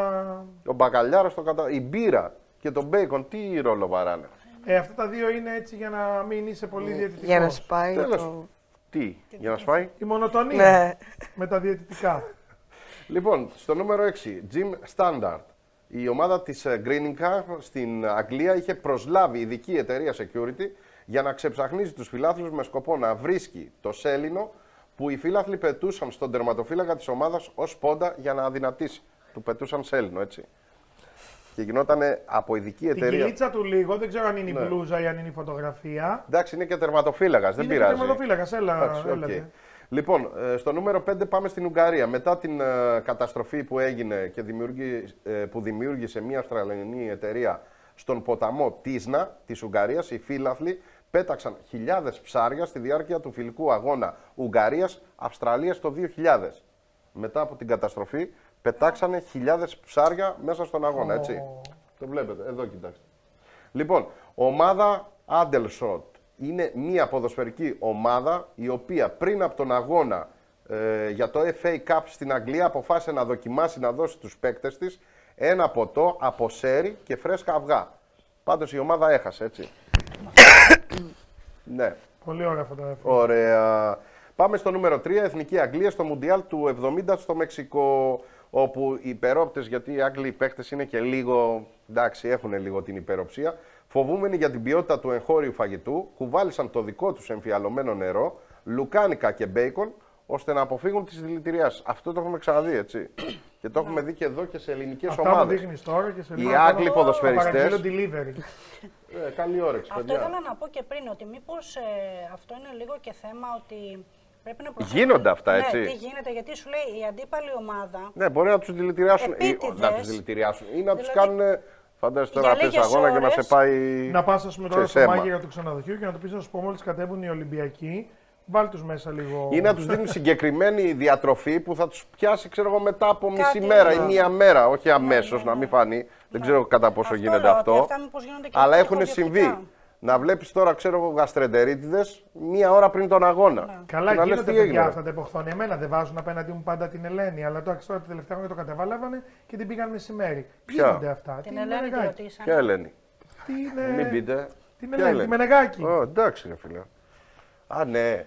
ο μπακαλιάρος, το κατα... η μπύρα και το μπέικον τι ρόλο βαράνε. Ε, αυτά τα δύο είναι έτσι για να μην είσαι πολύ διαιτητικός. Για να σπάει Τέλος. το... Τι, για να σφάει. Η μονοτονία Ναι. με τα διαιτητικά. Λοιπόν, στο νούμερο 6, Jim Standard. Η ομάδα της ε, Greening στην Αγγλία είχε προσλάβει ειδική εταιρεία security για να ξεψαχνίζει τους φιλάθλους με σκοπό να βρίσκει το σέλινο που οι φίλαθλοι πετούσαν στον τερματοφύλακα της ομάδας ως πόντα για να αδυνατήσει. Του πετούσαν σέλινο, έτσι. Και γινόταν από ειδική Την εταιρεία. κοιλίτσα του λίγο, δεν ξέρω αν είναι Ναι. η μπλούζα ή αν είναι η φωτογραφία. Εντάξει, είναι και τερματοφύλακας, δεν είναι πειράζει. και τερματοφύλακας, έλα, Εντάξει, οκ. έλατε. Λοιπόν, ε, στο νούμερο 5 πάμε στην Ουγγαρία. Μετά την ε, καταστροφή που έγινε και δημιουργεί, ε, που δημιούργησε μια Αυστραλιανή εταιρεία στον ποταμό Τίσα της Ουγγαρίας, οι φίλαθλοι πέταξαν χιλιάδες ψάρια στη διάρκεια του φιλικού αγώνα Ουγγαρίας-Αυστραλίας το 2000. Μετά από την καταστροφή πετάξανε χιλιάδες ψάρια μέσα στον αγώνα, έτσι. Το βλέπετε, εδώ κοιτάξτε. Λοιπόν, ομάδα Adelshot είναι μια ποδοσφαιρική ομάδα η οποία πριν από τον αγώνα ε, για το FA Cup στην Αγγλία αποφάσισε να δοκιμάσει να δώσει στους παίκτες της ένα ποτό από σέρι και φρέσκα αυγά. Πάντως η ομάδα έχασε, έτσι. Ναι. Πολύ ωραία φωτογραφία. Ωραία. Πάμε στο νούμερο 3, Εθνική Αγγλία στο Μουντιάλ του 70 στο Μεξικό. Όπου οι υπερόπτες, γιατί οι Άγγλοι παίκτες είναι και λίγο, εντάξει, έχουν λίγο την υπεροψία, φοβούμενοι για την ποιότητα του εγχώριου φαγητού, κουβάλισαν το δικό τους εμφιαλωμένο νερό, λουκάνικα και μπέικον, ώστε να αποφύγουν τις δηλητηριάσεις. Αυτό το έχουμε ξαναδεί, έτσι. και το έχουμε δει και εδώ και σε ελληνικές Αυτά που ομάδες. δείχνεις τώρα και σε Οι λίγο Άγγλοι θα- ποδοσφαιριστές- θα παραγγείλω delivery. Ε, καλή όρεξη, Αυτό παιδιά. ήθελα να πω και πριν, ότι μήπως αυτό είναι λίγο και θέμα ότι πρέπει να προσέχουμε. Γίνονται αυτά, Ναι, έτσι. τι γίνεται, γιατί σου λέει η αντίπαλη ομάδα. Ναι, μπορεί να τους δηλητηριάσουν. Ή, Επίτηδες. να τους δηλητηριάσουν. Ή να τους Δηλαδή, κάνουν. Φαντάζεσαι τώρα για να παίζει λίγες αγώνα και να σε ώρες- πάει. Να πας ας πούμε τώρα σε στο αίμα. μάγειρα του ξενοδοχείου και να του πεις να σου πω μόλις κατέβουν οι Ολυμπιακοί, βάλ τους μέσα λίγο. Ή να τους δίνουν συγκεκριμένη διατροφή που θα τους πιάσει ξέρω εγώ, μετά από μισή Κάτι, μέρα ή ναι. μία μέρα. Όχι αμέσως, ναι, να ναι. μην φανεί. Δεν ξέρω κατά πόσο Αυτό γίνεται λέω, ότι αυτό. αυτά μήπως γίνονται και Αλλά από έχουν ηχοδιοκτικά. συμβεί. Να βλέπεις τώρα, ξέρω εγώ, γαστρεντερίτιδες μία ώρα πριν τον αγώνα. Καλά, Και να λες γίνονται τι παιδιά έγινε. αυτά τα υποχθόνια. Εμένα δεν βάζουν απέναντί μου πάντα την Ελένη. Αλλά τώρα τώρα τα τελευταία χρόνια το κατεβάλαβανε και την πήγαν μεσημέρι. Ποια; Γίνονται αυτά. Την Τι Ελένη τη Μενεγάκη. ρωτήσανε. Ποια Ελένη; Τι είναι. Μην πείτε. Την Ποια Ελένη, τη Μενεγάκη. Ω, εντάξει, ρε φίλε. Α, ναι.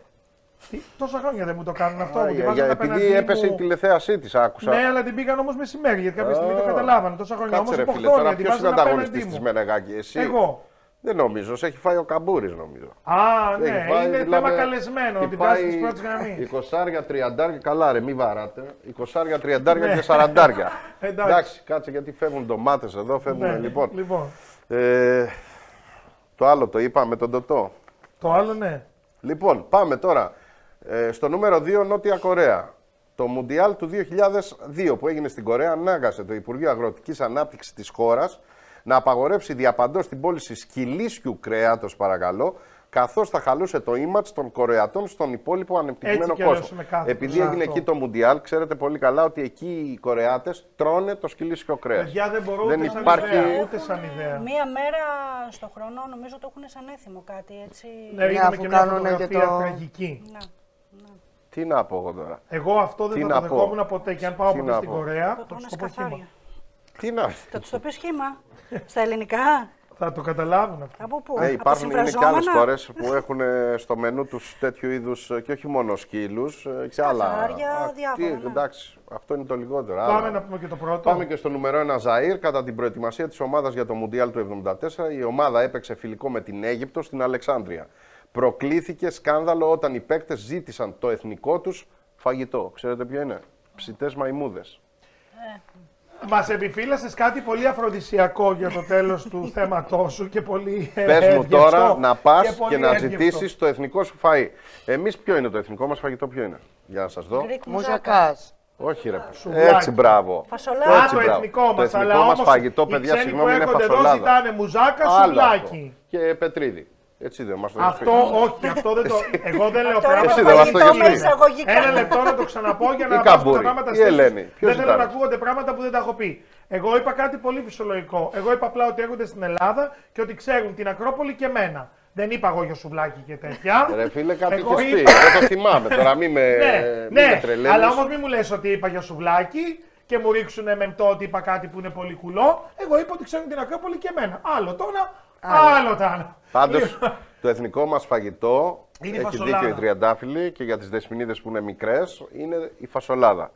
Τι- Τόσα χρόνια δεν μου το κάνουν αυτό. Α, μου τη για- βάζουν για- απέναντί επειδή έπεσε μου. η τηλεθέασή της, άκουσα. Ναι, αλλά την πήγαν όμως μεσημέρι γιατί κάποια στιγμή το Α, καταλάβανε. Τόσα χρόνια όμως Κάτσε ρε φίλε, υποχθόνια τώρα την ποιος είναι βάζουν ανταγωνιστής απέναντί της μου. Μενεγάκη, εσύ; Εγώ. Δεν νομίζω, σε έχει φάει ο Καμπούρης νομίζω. Α, ναι, Έχει φάει, είναι δηλαδή, θέμα καλεσμένο. Την χτυπάει πάση τη πρώτη γραμμή. 20 τριαντάρια, καλά ρε, μη βαράτε. 20 τριαντάρια Ναι. και 40. Εντάξει. Εντάξει, κάτσε γιατί φεύγουν ντομάτες εδώ, φεύγουν Ναι, λοιπόν. λοιπόν. Ε, το άλλο το είπα με τον Τωτό. Το άλλο ναι. Λοιπόν, πάμε τώρα ε, στο νούμερο 2, Νότια Κορέα. Το Μουντιάλ του 2002 που έγινε στην Κορέα ανάγκασε το Υπουργείο Αγροτικής Ανάπτυξης της χώρας να απαγορεύσει διαπαντός την πώληση σκυλίσιου κρέατος, παρακαλώ, καθώς θα χαλούσε το image των Κορεατών στον υπόλοιπο ανεπτυγμένο Έτσι κι αλλιώς κόσμο. είμαι κάθετος Επειδή σε έγινε αυτό. εκεί το Μουντιάλ, ξέρετε πολύ καλά ότι εκεί οι Κορεάτες τρώνε το σκυλίσιο κρέας. Παιδιά δεν μπορώ Δεν ούτε σαν υπάρχει- ιδέα. Ούτε σαν ιδέα. Μία μέρα στο χρόνο νομίζω το έχουν σαν έθιμο κάτι έτσι. Ναι, Ναι, είδαμε αφού και μια κάνουνε και φωτογραφία το- τραγική. Να, να. Τι να πω εγώ τώρα. Εγώ αυτό δεν Τι θα να το πω. δεχόμουν ποτέ και αν πάω Τι ποτέ να στην πω. Κορέα Το θα τρώνε τους το πω χήμα. σκαθάρια. Τι να. Θα τους το πει σχήμα. Στα ελληνικά. Θα το καταλάβουν αυτό. Από πού; Ε, από υπάρχουν είναι και άλλες συμφραζόμενα; χώρες που έχουν ε, στο μενού τους τέτοιου είδους και όχι μόνο σκύλους και άλλα. Σκαθάρια, Α, διάφορα, τι, ναι. εντάξει, αυτό είναι το λιγότερο. Πάμε Άρα, να πούμε και το πρώτο. Πάμε και στο νούμερο 1 Ζαΐρ. Κατά την προετοιμασία της ομάδας για το Μουντιάλ του 1974, η ομάδα έπαιξε φιλικό με την Αίγυπτο στην Αλεξάνδρεια. Προκλήθηκε σκάνδαλο όταν οι παίκτες ζήτησαν το εθνικό τους φαγητό. Ξέρετε ποιο είναι; Ψητές μαϊμούδες. Μας επιφύλασες κάτι πολύ αφροδισιακό για το τέλος του θέματός σου και πολύ. ε, Πες μου εύγευστο τώρα να πας και, πολύ να εύγευστο. ζητήσεις το εθνικό σου φαΐ. Εμείς ποιο είναι το εθνικό μας φαγητό, ποιο είναι; Για να σας δω. Γκρικ μουζάκα. Μουζακάς. Όχι, ρε. Σουβλάκι. Έτσι, μπράβο. Φασολάδα. Α, Έτσι, το μπράβο. εθνικό Το μας. εθνικό Αλλά μας όμως φαγητό, οι παιδιά, ξένοι συγγνώμη, που είναι έρχονται εδώ φασολάδα. ζητάνε μουζάκα, Άλλο αυτό. σουβλάκι. Και πετρίδι. Έτσι δεν μας το Αυτό όχι, αυτό δεν το. Εγώ δεν λέω Αυτό είναι Εσύ πράγματα. δεν μας το φαγητό έχεις με πει. εισαγωγικά. Ένα λεπτό να το ξαναπώ για Ή να βάζουμε τα καμπούρι, πράγματα ή στη θέση. Ελένη. Ποιος Δεν θέλω ζητάνε; να ακούγονται πράγματα που δεν τα έχω πει. Εγώ είπα κάτι πολύ φυσιολογικό. Εγώ είπα απλά ότι έρχονται στην Ελλάδα και ότι ξέρουν την Ακρόπολη και εμένα. Δεν είπα εγώ για σουβλάκι και τέτοια. Ρε φίλε, κάτι Εγώ έχεις πει. είπα- Δεν το θυμάμαι τώρα. Μην με, ναι, μην με ναι. τρελαίνεις. αλλά όμως μην μου λες ότι είπα για σουβλάκι και μου ρίξουν μεμπτό ότι είπα κάτι που είναι πολύ κουλό. Εγώ είπα ότι ξέρουν την Ακρόπολη και εμένα. Άλλο τώρα, άλλο τώρα. Πάντως, το εθνικό μας φαγητό, Είναι η έχει φασολάδα. δίκιο η τριαντάφυλλη και για τις δεσποινίδες που είναι μικρές, είναι η φασολάδα.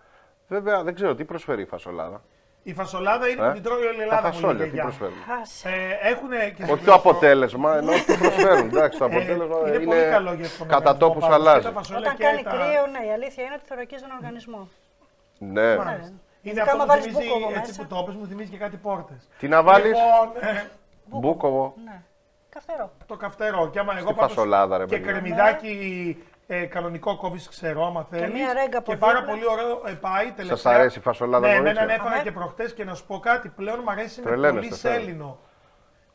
Βέβαια, δεν ξέρω τι προσφέρει η φασολάδα; Η φασολάδα είναι Ε; που την τρώει όλη η Τα Ελλάδα. μου λέει η φασόλια, τι γιαγιά. προσφέρουν; Άσε. Ε, έχουν και Όχι το αποτέλεσμα, ενώ τι προσφέρουν. Εντάξει, το Ε, αποτέλεσμα είναι, είναι, πολύ καλό για τον κατά οργανισμό τόπους πάντως. Και αλλάζει. τα φασόλια Όταν και κάνει τα- κρύο, ναι, η αλήθεια είναι ότι θωρακίζει τον οργανισμό. Ναι. Μάλιστα. Είναι Ειδικά αυτό άμα που βάλεις θυμίζει, μπούκοβο έτσι μέσα. που το είπες, μου θυμίζει και κάτι πόρτες. Τι να βάλεις, Λοιπόν, ε, μπούκοβο. Ναι. Καυτερό. το καυτερό. Και άμα εγώ φασολάδα, ρε Και παιδί. κρεμμυδάκι ε, κανονικό κόβεις ξερό, άμα θέλεις. μία ρέγγα από Και πάρα δίπλα. πολύ ωραίο ε, πάει τελευταία. αρέσει η φασολάδα, Ναι, κορίτσια; εμένα έφαγα Αμέ. και προχτές και να σου πω κάτι. Πλέον μου αρέσει είναι Τρελαίνεστε, πολύ θέλω. σέλινο.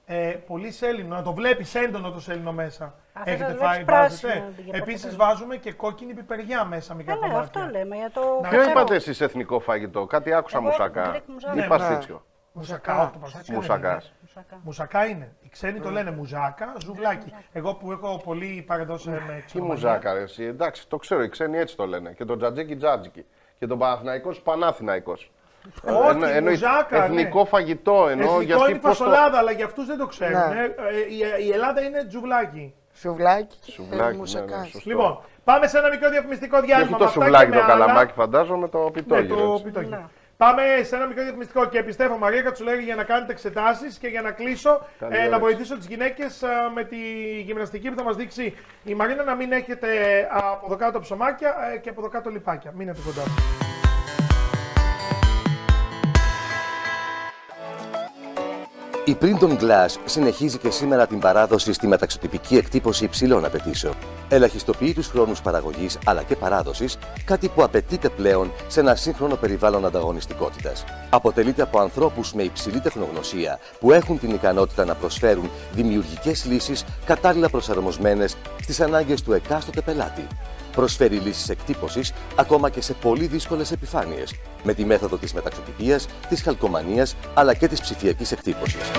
Ε, πολύ σέλινο, να το βλέπεις έντονο το σέλινο μέσα. Αυτό Έχετε το φάει, βλέπεις πράσινο, βάζετε. αντί για Επίσης πορτοκαλί. βάζουμε και κόκκινη πιπεριά μέσα μικρά Ε, ναι, κομμάτια. αυτό λέμε για το Να- Ποιο καυτερό. είπατε εσείς εθνικό φαγητό, κάτι άκουσα Εγώ μουσακά Greek μουζάκα. ή Ναι, παστίτσιο. Μουσακάς, όχι το παστίτσιο δεν είναι. Μουσακάς. Μουσακά. Μουσακά είναι. Οι ξένοι το λένε μουζάκα, ζουβλάκι. Εγώ που έχω πολύ πάρε δώσε με Τι ξενομαγεία. μουζάκα, ρε, εσύ. Εντάξει, το ξέρω, οι ξένοι έτσι το λένε. Και το τζατζίκι τζάτζικι. Και τον Παναθηναϊκός Πανάθηναϊκός. Όχι, Εννο- εννοεί μουζάκα, ναι. Εθνικό φαγητό εννοώ Εθνικό γιατί είναι η πώς το... φασολάδα, αλλά για αυτούς δεν το ξέρουν. Ναι. ε. Ε, η, η Ελλάδα είναι τζουβλάκι. Σουβλάκι και Σουβλάκι, ναι, μουσακάς. ναι, σωστό. Λοιπόν, πάμε σε ένα μικρό διαφημιστικό Και διάλειμμα. έχει με το αυτά σουβλάκι και με το άλλα. καλαμάκι, φαντάζομαι, το Ναι, πιτόγυρο. το έτσι. πιτόγυρο. Ναι. Πάμε σε ένα μικρό διαφημιστικό και επιστρέφω Μαρία Κατσουλέρη για να κάνετε εξετάσεις και για να κλείσω Καλή ε, να όρεξη. βοηθήσω τις γυναίκες με τη γυμναστική που θα μας δείξει η Μαρίνα να μην έχετε ε, από εδώ κάτω ψωμάκια ε, και από εδώ κάτω λιπάκια. Μείνετε κοντά. Η Printon Glass συνεχίζει και σήμερα την παράδοση στη μεταξωτυπική εκτύπωση υψηλών απαιτήσεων. Ελαχιστοποιεί τους χρόνους παραγωγής αλλά και παράδοσης, κάτι που απαιτείται πλέον σε ένα σύγχρονο περιβάλλον ανταγωνιστικότητας. Αποτελείται από ανθρώπους με υψηλή τεχνογνωσία που έχουν την ικανότητα να προσφέρουν δημιουργικές λύσεις κατάλληλα προσαρμοσμένες στις ανάγκες του εκάστοτε πελάτη. Προσφέρει λύσεις εκτύπωσης ακόμα και σε πολύ δύσκολες επιφάνειες, με τη μέθοδο της μεταξωτυπίας, της χαλκομανίας αλλά και της ψηφιακής εκτύπωσης.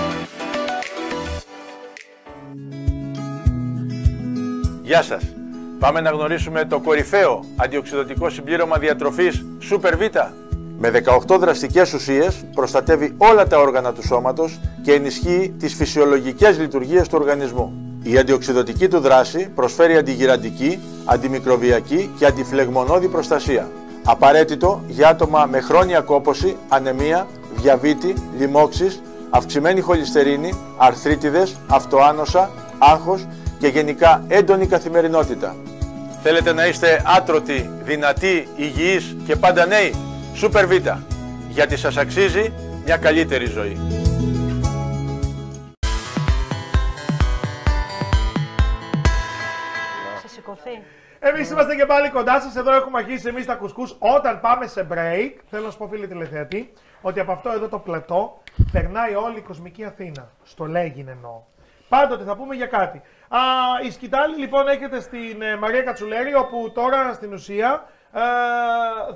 Γεια σας. Πάμε να γνωρίσουμε το κορυφαίο αντιοξυδοτικό συμπλήρωμα διατροφής Super Vita. Με 18 δραστικές ουσίες προστατεύει όλα τα όργανα του σώματος και ενισχύει τις φυσιολογικές λειτουργίες του οργανισμού. Η αντιοξυδοτική του δράση προσφέρει αντιγυραντική, αντιμικροβιακή και αντιφλεγμονώδη προστασία. Απαραίτητο για άτομα με χρόνια κόπωση, ανεμία, διαβήτη, λοιμώξεις, αυξημένη χολυστερίνη, αρθρίτιδες, αυτοάνοσα, άγχος και γενικά έντονη καθημερινότητα. Θέλετε να είστε άτρωτοι, δυνατοί, υγιείς και πάντα νέοι; Super Vita. Γιατί σας αξίζει μια καλύτερη ζωή. Σε σηκωθεί. Εμείς είμαστε και πάλι κοντά σας. Εδώ έχουμε αρχίσει εμείς τα κουσκούς. Όταν πάμε σε break, θέλω να σου πω, φίλε τηλεθεατή, ότι από αυτό εδώ το πλατό περνάει όλη η κοσμική Αθήνα. Στο Λέγιν εννοώ. Πάντοτε θα πούμε για κάτι. Α, η σκητάλη λοιπόν έχετε στην ε, Μαρία Κατσουλέρη, όπου τώρα στην ουσία ε,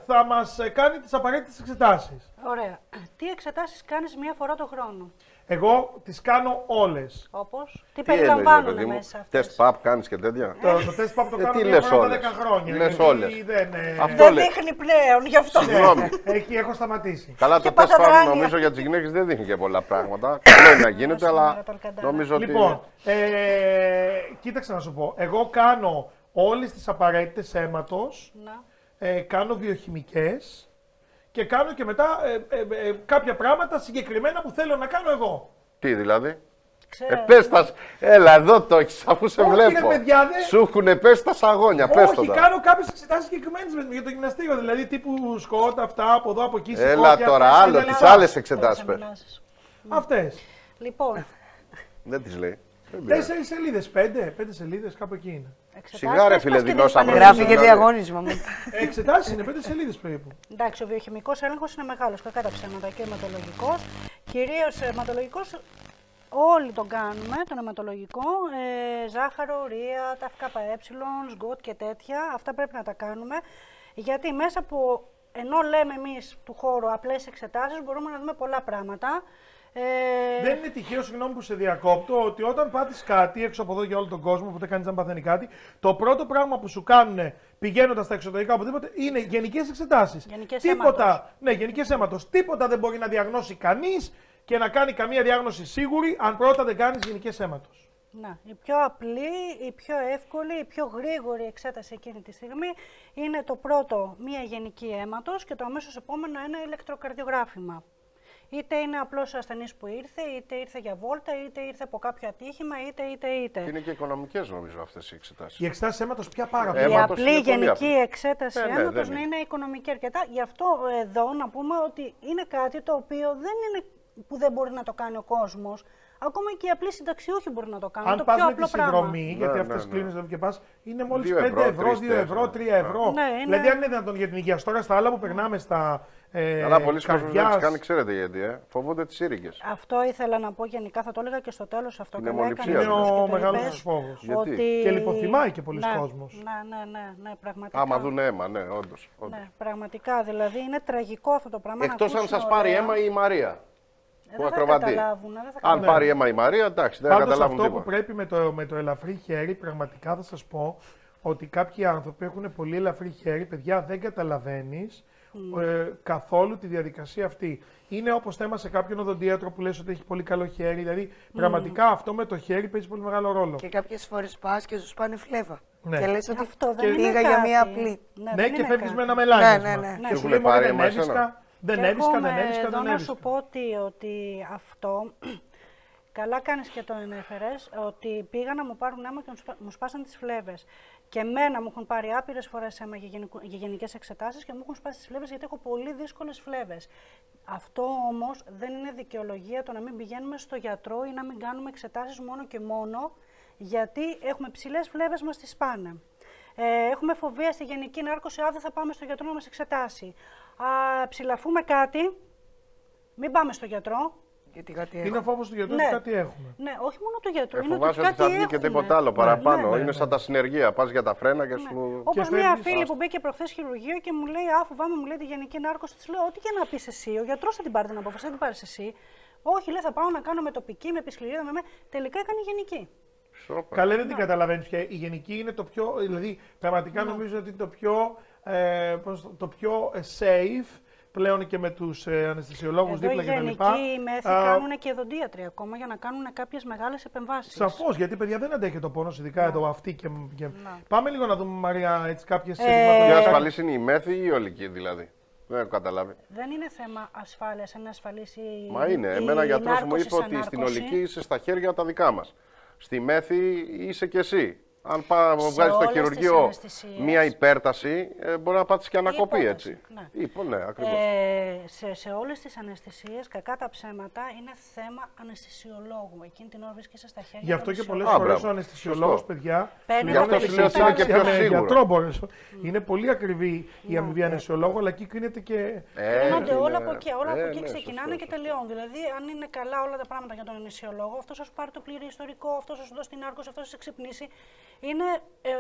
θα μας ε, κάνει τις απαραίτητες εξετάσεις. Ωραία. Τι εξετάσεις κάνεις μία φορά το χρόνο; Εγώ τις κάνω όλες. Όπως. Τι, Τι εννοείς, ρε περιλαμβάνουν παιδί μου, μέσα αυτές; Τεστ παπ κάνεις και τέτοια; Το, το τεστ παπ το Ε, κάνω τι μία λες φορά τα όλες; 10 χρόνια. Λες γιατί όλες. Δεν, ε, Αυτό Δεν λέει. δείχνει πλέον γι' αυτό. Συγγνώμη. Εκεί έχω σταματήσει. Καλά, Και το τεστ παπ παταδράνια. νομίζω για τις γυναίκες δεν δείχνει και πολλά πράγματα. Καλό είναι να γίνεται, σήμερα αλλά το Αλκαντάρα. νομίζω ότι. Λοιπόν, ε, κοίταξε να σου πω. Εγώ κάνω όλες τις απαραίτητες αίματος, Να. ε, κάνω βιοχημικές και κάνω και μετά ε, ε, ε, κάποια πράγματα συγκεκριμένα που θέλω να κάνω εγώ. Τι δηλαδή; Ξέρω. Ε, πες τα, σ- έλα εδώ το έχεις αφού σε Όχι, βλέπω. ρε παιδιά, δεν- Σου έχουν πέσει τα σαγόνια, πες το Όχι, τώρα. κάνω κάποιες εξετάσεις συγκεκριμένες για το γυμναστήριο. Δηλαδή τύπου σκότα, αυτά από εδώ, από εκεί. Έλα σηκώτια, τώρα, αυτά, άλλο, σκαλιά. τις άλλες Τις εξετάσεις πες. αμυνάσεις. Αυτές. Λοιπόν, Δεν τις λέει. Δεν πειράζει. Τέσσερι σελίδες, πέντε, πέντε σελίδες, κάπου εκεί είναι. Εξετάσεις Σιγά, ρε, πες φίλε, πως και δεινόσαμε. δεν Γράφει και Δηλαδή. διαγώνισμα μου. Εξετάσεις είναι πέντε σελίδες περίπου. Εντάξει, ο βιοχημικός έλεγχος είναι μεγάλος, κακά τα ψέματα και ο αιματολογικός. Κυρίως αιματολογικός, όλοι τον κάνουμε, τον αιματολογικό. Ε, ζάχαρο, ρία, τα ΦΚΕ, σγκοτ και τέτοια. Αυτά πρέπει να τα κάνουμε. Γιατί μέσα από, ενώ λέμε εμείς του χώρου απλές εξετάσεις, μπορούμε να δούμε πολλά πράγματα. Ε, Δεν είναι τυχαίο, συγγνώμη που σε διακόπτω, ότι όταν πάθει κάτι έξω από εδώ για όλο τον κόσμο, ποτέ κανεί δεν παθαίνει κάτι, το πρώτο πράγμα που σου κάνουν πηγαίνοντας στα εξωτερικά οπουδήποτε είναι γενικές εξετάσεις. Γενικές Τίποτα. αίματος. Ναι, γενικές αίματος. Τίποτα δεν μπορεί να διαγνώσει κανείς και να κάνει καμία διάγνωση σίγουρη αν πρώτα δεν κάνεις γενικές αίματος. Να, η πιο απλή, η πιο εύκολη, η πιο γρήγορη εξέταση εκείνη τη στιγμή είναι το πρώτο μία γενική αίματος και το αμέσως επόμενο ένα ηλεκτροκαρδιογράφημα. Είτε είναι απλός ασθενής που ήρθε, είτε ήρθε για βόλτα, είτε ήρθε από κάποιο ατύχημα, είτε είτε είτε. Είναι και οικονομικές νομίζω αυτές οι εξετάσεις. Οι εξετάσεις αίματος πια πάρα πολύ. Ε, Η αίματος απλή είναι πολύ γενική απλή. εξέταση Ε, ναι, αίματος δεν να είναι. είναι οικονομική αρκετά. Γι' αυτό εδώ να πούμε ότι είναι κάτι το οποίο δεν είναι που δεν μπορεί να το κάνει ο κόσμος. Ακόμα και οι απλοί συνταξιούχοι μπορούν να το κάνουν. Αν το πας πιο με απλό τη πράγμα. συνδρομή, γιατί Ναι, αυτέ ναι, ναι. κλείνει εδώ και πας, είναι μόλις 5 Δύο ευρώ, ευρώ, 2 τρεις, ευρώ, 3 τέσσερα. ευρώ. Ναι, είναι- Δηλαδή, αν είναι δυνατόν για την υγεία σου. Τώρα στα άλλα που περνάμε στα. Ε, Αλλά πολλοί κόσμοι δεν καρδιάς, τις κάνει, ξέρετε γιατί, ε. φοβούνται τις σύριγγες. Αυτό ήθελα να πω γενικά, θα το έλεγα και στο τέλος αυτό. Την καλά αιμοληψία έκανες Είναι δηλαδή. ο και το μεγάλος είπες, τους φόβος. Γιατί; Ότι... Και λιποθυμάει και πολλοί ναι, κόσμος. Ναι, ναι, ναι, ναι, πραγματικά. Άμα δουν αίμα, ναι, όντως. όντως. Ναι, πραγματικά, δηλαδή είναι τραγικό αυτό το πράγμα. να Εκτός αν ακούσουν σας πάρει ωραία. αίμα η Μαρία. Ε, Που δεν θα ακροβατεί. καταλάβουν, δεν θα Αν καταλάβουν. πάρει αίμα η Μαρία, εντάξει, δεν θα Πάντως καταλάβουν αυτό που τίποτα. πρέπει με το, με το ελαφρύ χέρι, πραγματικά θα σας πω ότι κάποιοι άνθρωποι έχουν πολύ ελαφρύ χέρι, παιδιά δεν καταλαβαίνεις ε, καθόλου τη διαδικασία αυτή. Είναι όπως θέμα σε κάποιον οδοντίατρο που λες ότι έχει πολύ καλό χέρι, δηλαδή πραγματικά αυτό με το χέρι παίζει πολύ μεγάλο ρόλο. Και κάποιες φορές πας και σου σπάνε φλέβα. Ναι. Και λες ότι Αυτό δεν πήγα είναι για κάτι. μία απλή. Ναι, Ναι, δεν και είναι φεύγεις κάτι. με ένα μελάνισμα. Ναι, ναι, ναι. Και Σου σου λέει έχουν «Μωρέ, πάρει δεν αίμα έβρισκα, εσένα;» δεν Και έβρισκα, εγώ δεν με- έβρισκα, εδώ δεν να έβρισκα. σου πω ότι, ότι αυτό, καλά κάνεις και το ανέφερες, ότι πήγα να μου πάρουν αίμα και μου σπα- μου σπάσαν τις φλέβες. Και μένα μου έχουν πάρει άπειρες φορές αίμα για, γενικού, για γενικές εξετάσεις και μου έχουν σπάσει τις φλέβες γιατί έχω πολύ δύσκολες φλέβες. Αυτό όμως δεν είναι δικαιολογία το να μην πηγαίνουμε στο γιατρό ή να μην κάνουμε εξετάσεις μόνο και μόνο γιατί έχουμε ψηλές φλέβες μας τις σπάνε. Ε, έχουμε φοβία στη γενική νάρκωση, α, δεν θα πάμε στο γιατρό να μας εξετάσει. Α, ψηλαφούμε κάτι, μην πάμε στο γιατρό. Γιατί κάτι Είναι έχω. ο φόβος του γιατρού Ναι. ότι κάτι έχουμε. Ναι, όχι μόνο του γιατρού, Ε, είναι ότι φοβάσαι ότι κάτι θα βγει και έχουμε. τίποτα άλλο παραπάνω. ναι, ναι, Είναι ναι. σαν τα συνεργεία. Πας για τα φρένα και σου... Όπως Και μία φεύγεις, φίλη άστα. που μπήκε προχθές χειρουργείο και μου λέει: Α, φοβάμαι, μου λέει τη γενική νάρκωση. Της λέω: Ό,τι και να πεις εσύ, ο γιατρός θα την πάρει την απόφαση, δεν την πάρεις εσύ. Όχι, λέει: Θα πάω να κάνω με τοπική, με επισκληρία, με. με. Τελικά έκανε γενική. Σόπα. Καλέ δεν Ναι. την καταλαβαίνεις πια. Η γενική είναι το πιο. Δηλαδή, πραγματικά νομίζω ότι είναι το πιο, ε, πώς το, το πιο ε, safe πλέον και με τους ε, αναισθησιολόγους Εδώ οι δίπλα κτλ. γενικοί μέθη κάνουν και δοντίατροι ακόμα για να κάνουν κάποιες μεγάλες επεμβάσεις. Σαφώς, γιατί παιδιά δεν αντέχει το πόνος, ειδικά Ναι. εδώ αυτή και. και... Πάμε λίγο να δούμε, Μαρία, έτσι κάποιες Ε, Και ασφαλής είναι η μέθη ή η ολική δηλαδή. Δεν έχω καταλάβει. Δεν είναι θέμα ασφάλειας, αν είναι ασφαλής η. Μα είναι. η Εμένα γιατρός μου νάρκωση είπε σαν ότι στην νάρκωση. ολική είσαι στα χέρια τα δικά μας. Στη μέθη είσαι κι εσύ. Αν πά, Σε βγάλεις στο όλες τις χειρουργείο αναισθησίες. μία υπέρταση, ε, μπορεί να πάθεις και ανακοπή, υπόταση, έτσι. ναι. Υπό, ναι, ακριβώς. Ε, σε, σε όλες τις αναισθησίες, κακά τα ψέματα, είναι θέμα αναισθησιολόγου. Εκείνη την ώρα βρίσκεσαι στα χέρια Γι' αυτό του και πολλές Α, φορές μπράβο. ο αναισθησιολόγος, Σωστό. παιδιά. Παίρνει σου ένα λέει Γι' αυτό σου λέω ότι είναι και πιο «Κοιτάξτε, σίγουρο». γιατρό μπορείς. Είναι πολύ ακριβή η αμοιβή αναισθησιολόγου, αλλά εκεί κρίνεται και. Ε, Γίνονται όλα είναι- από εκεί. Όλα ε, από εκεί ναι, ξεκινάνε σωστό, και σωστό. τελειώνουν. Δηλαδή, αν είναι καλά όλα τα πράγματα για τον ενισιολόγο, αυτός θα σου πάρει το πλήρη ιστορικό, αυτός θα σου δώσει την άρκωση, αυτός θα σε ξυπνήσει. Είναι, ε, ε,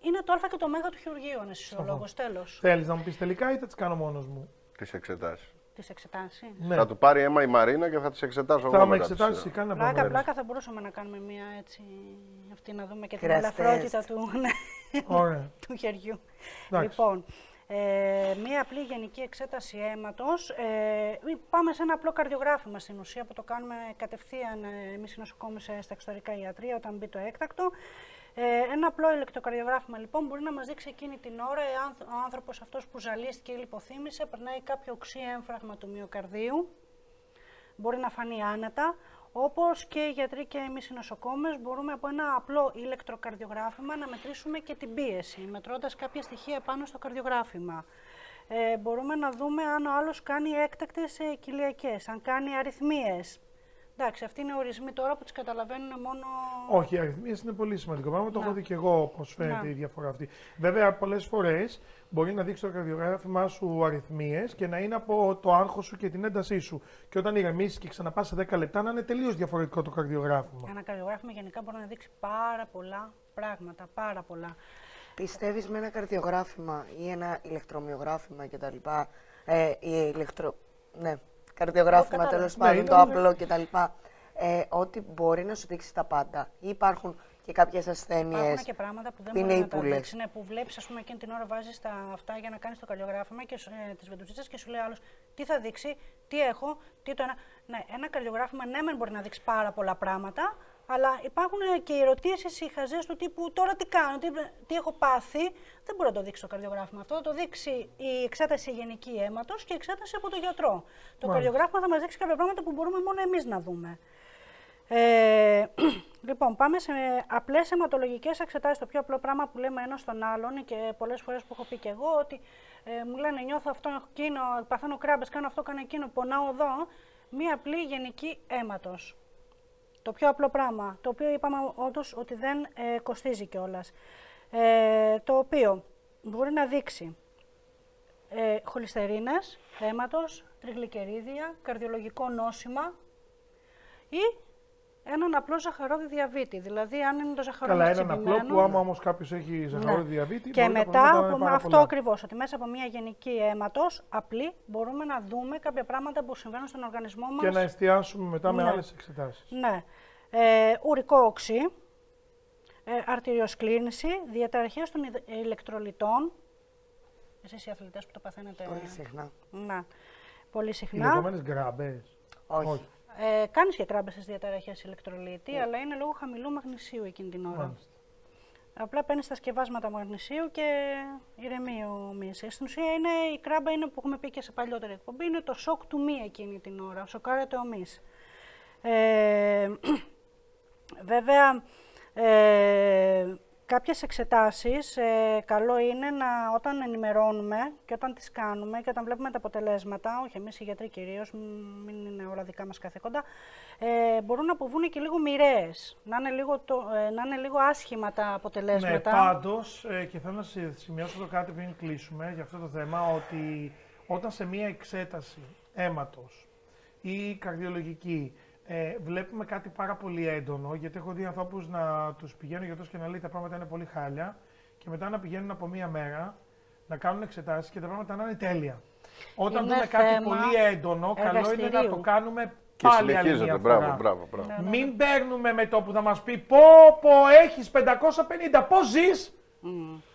είναι το Α και το Ω του χειρουργείου ο ενισιολόγο. Τέλος. Θέλεις να μου πεις τελικά ή θα τις κάνω μόνος μου; Τις εξετάσεις. Τις εξετάσεις. Ναι. Θα του πάρει αίμα η Μαρίνα και θα τις εξετάσω εγώ Θα με μετά τη εξετάσεις σειρά. κανένα Πλάκα, πρόβλημα. πλάκα θα μπορούσαμε να κάνουμε μία έτσι. Αυτή να δούμε και την Κραστές. ελαφρότητα του, ναι, Ωραία. του χεριού. Εντάξει. Λοιπόν, ε, μία απλή γενική εξέταση αίματος. Ε, πάμε σε ένα απλό καρδιογράφημα στην ουσία που το κάνουμε κατευθείαν ε, εμείς οι νοσοκόμες ε, στα εξωτερικά ιατρία όταν μπει το έκτακτο. Ε, ένα απλό ηλεκτροκαρδιογράφημα λοιπόν μπορεί να μας δείξει εκείνη την ώρα εάν ο άνθρωπος αυτός που ζαλίστηκε ή λιποθύμησε περνάει κάποιο οξύ έμφραγμα του μυοκαρδίου μπορεί να φανεί άνετα, όπως και οι γιατροί και εμείς οι νοσοκόμες μπορούμε από ένα απλό ηλεκτροκαρδιογράφημα να μετρήσουμε και την πίεση, μετρώντας κάποια στοιχεία πάνω στο καρδιογράφημα. Ε, μπορούμε να δούμε αν ο άλλος κάνει έκτακτες ε, κοιλιακές, αν κάνει αριθμίες. Εντάξει, αυτοί είναι ορισμοί τώρα που τις καταλαβαίνουν μόνο... Όχι, οι αριθμίες είναι πολύ σημαντικό πράγμα. Το Να. έχω δει και εγώ πώς φαίνεται Να. η διαφορά αυτή. Βέβαια, πολλές φορές μπορεί να δείξει το καρδιογράφημά σου αριθμίες και να είναι από το άγχος σου και την έντασή σου. Και όταν ηρεμήσεις και ξαναπάς σε 10 λεπτά, να είναι τελείως διαφορετικό το καρδιογράφημα. Ένα καρδιογράφημα γενικά μπορεί να δείξει πάρα πολλά πράγματα, πάρα πολλά. Πιστεύεις με ένα καρδιογράφημα ή ένα ηλεκτρομυογράφημα κτλ. Ε, ή ηλεκτρο... Ναι, καρδιογράφημα κατάλαβα. τέλος Ναι, πάντων, είναι το ένα- απλό κτλ. Ε, ότι μπορεί να σου δείξει τα πάντα. Ή υπάρχουν και κάποιες Υπάρχουν ασθένειες και πράγματα που δεν που είναι μπορεί να τα ύπουλες. δείξεις. Ναι, που βλέπεις, ας πούμε, εκείνη την ώρα βάζεις τα αυτά για να κάνεις το καρδιογράφημα και ε, τις βεντουζίτσες και σου λέει άλλος τι θα δείξει, τι έχω, τι το ένα. Ναι, ένα καρδιογράφημα ναι, μεν μπορεί να δείξει πάρα πολλά πράγματα, αλλά υπάρχουν ε, και ερωτήσει οι χαζές του τύπου τώρα τι κάνω, τι, τι έχω πάθει; Δεν μπορεί να το δείξει το καρδιογράφημα αυτό. Θα το δείξει η εξέταση γενική αίματος και η εξέταση από τον γιατρό. Το καρδιογράφημα θα μας δείξει κάποια πράγματα που μπορούμε μόνο εμείς να δούμε. Ε, λοιπόν, πάμε σε απλές αιματολογικές εξετάσεις. Το πιο απλό πράγμα που λέμε ένας στον άλλον και πολλές φορές που έχω πει και εγώ ότι ε, μου λένε νιώθω αυτό, έχω εκείνο, παθαίνω κράμπες, κάνω αυτό, κάνω εκείνο, πονάω εδώ. Μία απλή γενική αίματος. Το πιο απλό πράγμα. Το οποίο είπαμε όντως ότι δεν ε, κοστίζει κιόλας. Ε, το οποίο μπορεί να δείξει ε, χολυστερίνες, αίματος, τριγλικερίδια, καρδιολογικό νόσημα ή έναν απλό ζαχαρόδι διαβήτη. Δηλαδή, αν είναι το ζαχαρόδι Καλά, έναν απλό τσιμπημένο, που άμα όμως κάποιος έχει ζαχαρόδι ναι. διαβήτη. Και μπορεί τα μετά, προβλήματα να είναι από πάρα αυτό πολλά. ακριβώς, ότι μέσα από μια γενική αίματος, απλή, μπορούμε να δούμε κάποια πράγματα που συμβαίνουν στον οργανισμό μας. Και να εστιάσουμε μετά με Ναι. άλλες εξετάσεις. Ναι. Ε, ουρικό οξύ, ε, αρτηριοσκλήρνηση, διαταραχές των ιδ- ηλεκτρολιτών. Εσείς οι αθλητές που το παθαίνετε; Πολύ συχνά. Ναι. Πολύ Οι συχνά. λεγόμενες γκράμπες. Όχι. Ε, κάνεις και κράμπες στις διαταραχές ηλεκτρολίτη, αλλά είναι λόγω χαμηλού μαγνησίου εκείνη την ώρα. Μάλιστα. Απλά παίρνεις τα σκευάσματα μαγνησίου και ηρεμεί ο μυς. Στην ουσία είναι, η κράμπα είναι που έχουμε πει και σε παλιότερη εκπομπή, είναι το σοκ του μη εκείνη την ώρα. Σοκάρεται ο μυς. Ε, βέβαια, ε, κάποιες εξετάσεις ε, καλό είναι να όταν ενημερώνουμε και όταν τις κάνουμε και όταν βλέπουμε τα αποτελέσματα, όχι εμείς οι γιατροί κυρίως, μ, μην είναι όλα δικά μας καθήκοντα, ε, μπορούν να αποβούν και λίγο μοιραίες, να είναι λίγο, το, ε, να είναι λίγο άσχημα τα Ναι, αποτελέσματα. πάντω, και θέλω να σε- σημειώσω εδώ κάτι πριν κλείσουμε για αυτό το θέμα, ότι όταν σε μία εξέταση αίματος ή καρδιολογική ε, βλέπουμε κάτι πάρα πολύ έντονο, γιατί έχω δει ανθρώπους να τους πηγαίνει ο γιατρός και να λέει τα πράγματα είναι πολύ χάλια και μετά να πηγαίνουν από μία μέρα να κάνουν εξετάσεις και τα πράγματα να είναι τέλεια. Όταν Είναι δούμε κάτι θέμα πολύ έντονο, καλό είναι να εργαστηρίου. το κάνουμε Και πάλι άλλη συνεχίζεται. μία Μπράβο, φορά. μπράβο, μπράβο. Ναι. Μην παίρνουμε με το που θα μας πει πω πω έχεις 550, πώς ζεις;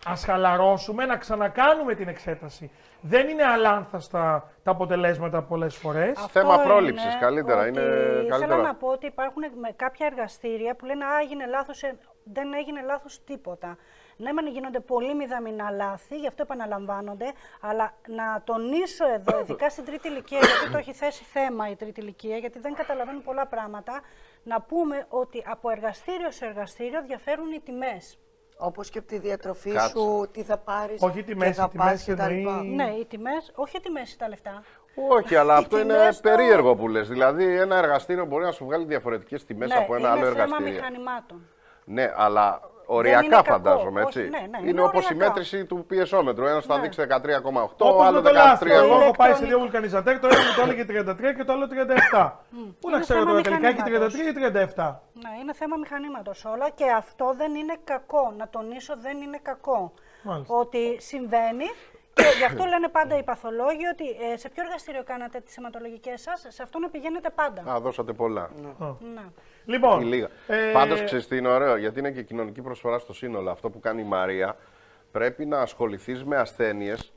Ας χαλαρώσουμε, να ξανακάνουμε την εξέταση. Δεν είναι αλάνθαστα τα αποτελέσματα πολλές φορές. Αυτό Θέμα είναι πρόληψης, καλύτερα, ότι είναι Θέλω καλύτερα. να πω ότι υπάρχουν με κάποια εργαστήρια που λένε «Α, έγινε λάθος, ε, δεν έγινε λάθος τίποτα». Ναι, μεν γίνονται πολύ μηδαμινά λάθη, γι' αυτό επαναλαμβάνονται, αλλά να τονίσω εδώ, ειδικά στην τρίτη ηλικία, γιατί το έχει θέσει θέμα η τρίτη ηλικία, γιατί δεν καταλαβαίνουν πολλά πράγματα, να πούμε ότι από εργαστήριο σε εργαστήριο διαφέρουν οι τιμές. Όπως και από τη διατροφή Κάτσε. σου, τι θα πάρεις. Όχι τιμές, οι τιμές εννοεί- Ναι, οι τιμές, όχι οι τιμές τα λεφτά. Όχι, αλλά Οι αυτό είναι τιμές το- περίεργο που λες. Δηλαδή, ένα εργαστήριο μπορεί να σου βγάλει διαφορετικές τιμές ναι, από ένα άλλο είναι θέμα εργαστήριο. μηχανημάτων. Ναι, αλλά είναι οριακά κακό. φαντάζομαι, Όχι, έτσι. ναι, ναι, είναι είναι όπως η οριακά. μέτρηση του πιεσόμετρου. Ένας θα Ναι. δείξει 13,8, ο Όπως με άλλο το λάστιχο. 13. Εγώ έχω πάει σε ηλεκτρονικό. δύο βουλκανιζατέρ, το ένα μου το έλεγε 33 και το άλλο 37. Πού να Είναι ξέρω θέμα τώρα τελικά έχει μηχανήματος. 33 ή 37. Ναι, είναι θέμα μηχανήματος όλα και αυτό δεν είναι κακό. Να τονίσω δεν είναι κακό. Μάλιστα. Ότι συμβαίνει και γι' αυτό λένε πάντα οι παθολόγοι ότι ε, σε ποιο εργαστήριο κάνατε τις αιματολογικές σας, σε αυτό να πηγαίνετε πάντα. Α, δώσατε πολλά. Ναι. Λοιπόν, Ή λίγα. ε, Πάντως ξέρεις τι είναι ωραίο, γιατί είναι και κοινωνική προσφορά στο σύνολο. Αυτό που κάνει η Μαρία, πρέπει να ασχοληθείς με ασθένειες,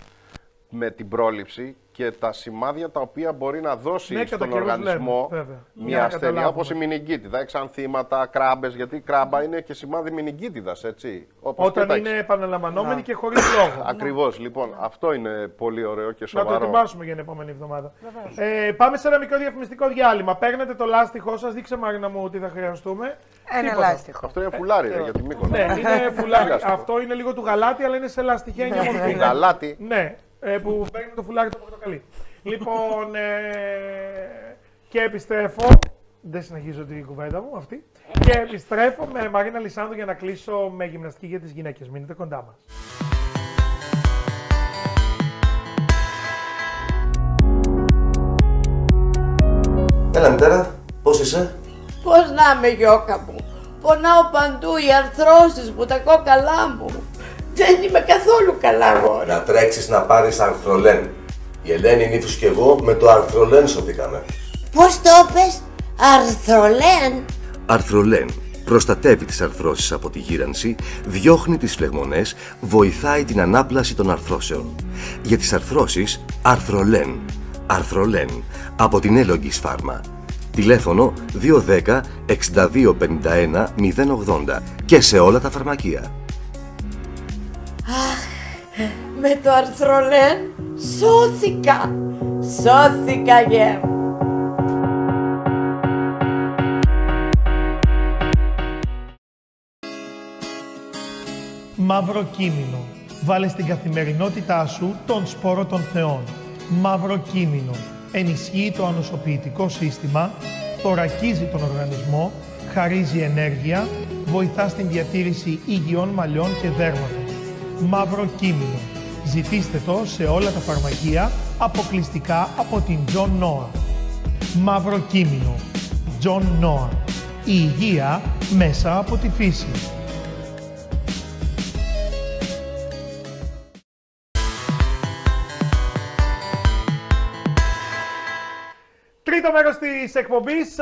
με την πρόληψη και τα σημάδια τα οποία μπορεί να δώσει Ναι, κατά στον καιρούς οργανισμό λέμε, βέβαια. Για μια να ασθένεια καταλάβουμε. όπως η μηνυγκίτιδα, εξανθήματα, κράμπες, γιατί η κράμπα είναι και σημάδι μηνυγκίτιδας, έτσι. Όπως και όταν τα είναι επαναλαμβανόμενοι και χωρίς λόγο. Ακριβώς, λοιπόν, αυτό είναι πολύ ωραίο και Να το σοβαρό. ετοιμάσουμε για την επόμενη εβδομάδα. Ε, πάμε σε ένα μικρό διαφημιστικό διάλειμμα. Παίρνετε το λάστιχό σας, δείξε Μαρίνα μου ότι θα χρειαστούμε. Ένα Τίποτα. λάστιχο. Αυτό είναι φουλάρι, ρε, για τη Μύκονο. Ναι, είναι φουλάρι. Λάστιχο. Αυτό είναι λίγο του γαλάτι, αλλά είναι σε λαστιχένια μορφή. Γαλάτι. Ναι, ε, που παίρνει το φουλάρι το πορτοκαλί. λοιπόν, ε, και επιστρέφω. Δεν συνεχίζω την κουβέντα μου αυτή. Και επιστρέφω με Μαρίνα Λισάνδου για να κλείσω με γυμναστική για τις γυναίκες. Μείνετε κοντά μας. Έλα μητέρα, πώς είσαι; Πώς να είμαι γιώκα μου. Πονάω παντού οι αρθρώσεις μου, τα κόκαλά μου. Δεν είμαι καθόλου καλά αγόρι. Να τρέξεις να πάρεις αρθρολέν. Η Ελένη Νύφους και εγώ με το αρθρολέν σωθήκαμε. Πώς το είπες, αρθρολέν. Αρθρολέν. Προστατεύει τις αρθρώσεις από τη γύρανση, διώχνει τις φλεγμονές, βοηθάει την ανάπλαση των αρθρώσεων. Για τις αρθρώσεις, Αρθρολέν. Αρθρολέν. Από την Έλογγις Φάρμα. Τηλέφωνο 210 62 51 080 και σε όλα τα φαρμακεία. Με το αρθρολέν σώθηκα. Σώθηκα γε. Μαύρο κείμενο. Βάλε στην καθημερινότητά σου τον σπόρο των θεών. Μαύρο κείμενο. Ενισχύει το ανοσοποιητικό σύστημα, θωρακίζει τον οργανισμό, χαρίζει ενέργεια, βοηθά στην διατήρηση υγιών μαλλιών και δέρματος. Μαύρο κείμενο. Ζητήστε το σε όλα τα φαρμακεία αποκλειστικά από την John Noah. Μαύρο κείμενο. John Noah. Η υγεία μέσα από τη φύση. Τρίτο μέρος της εκπομπής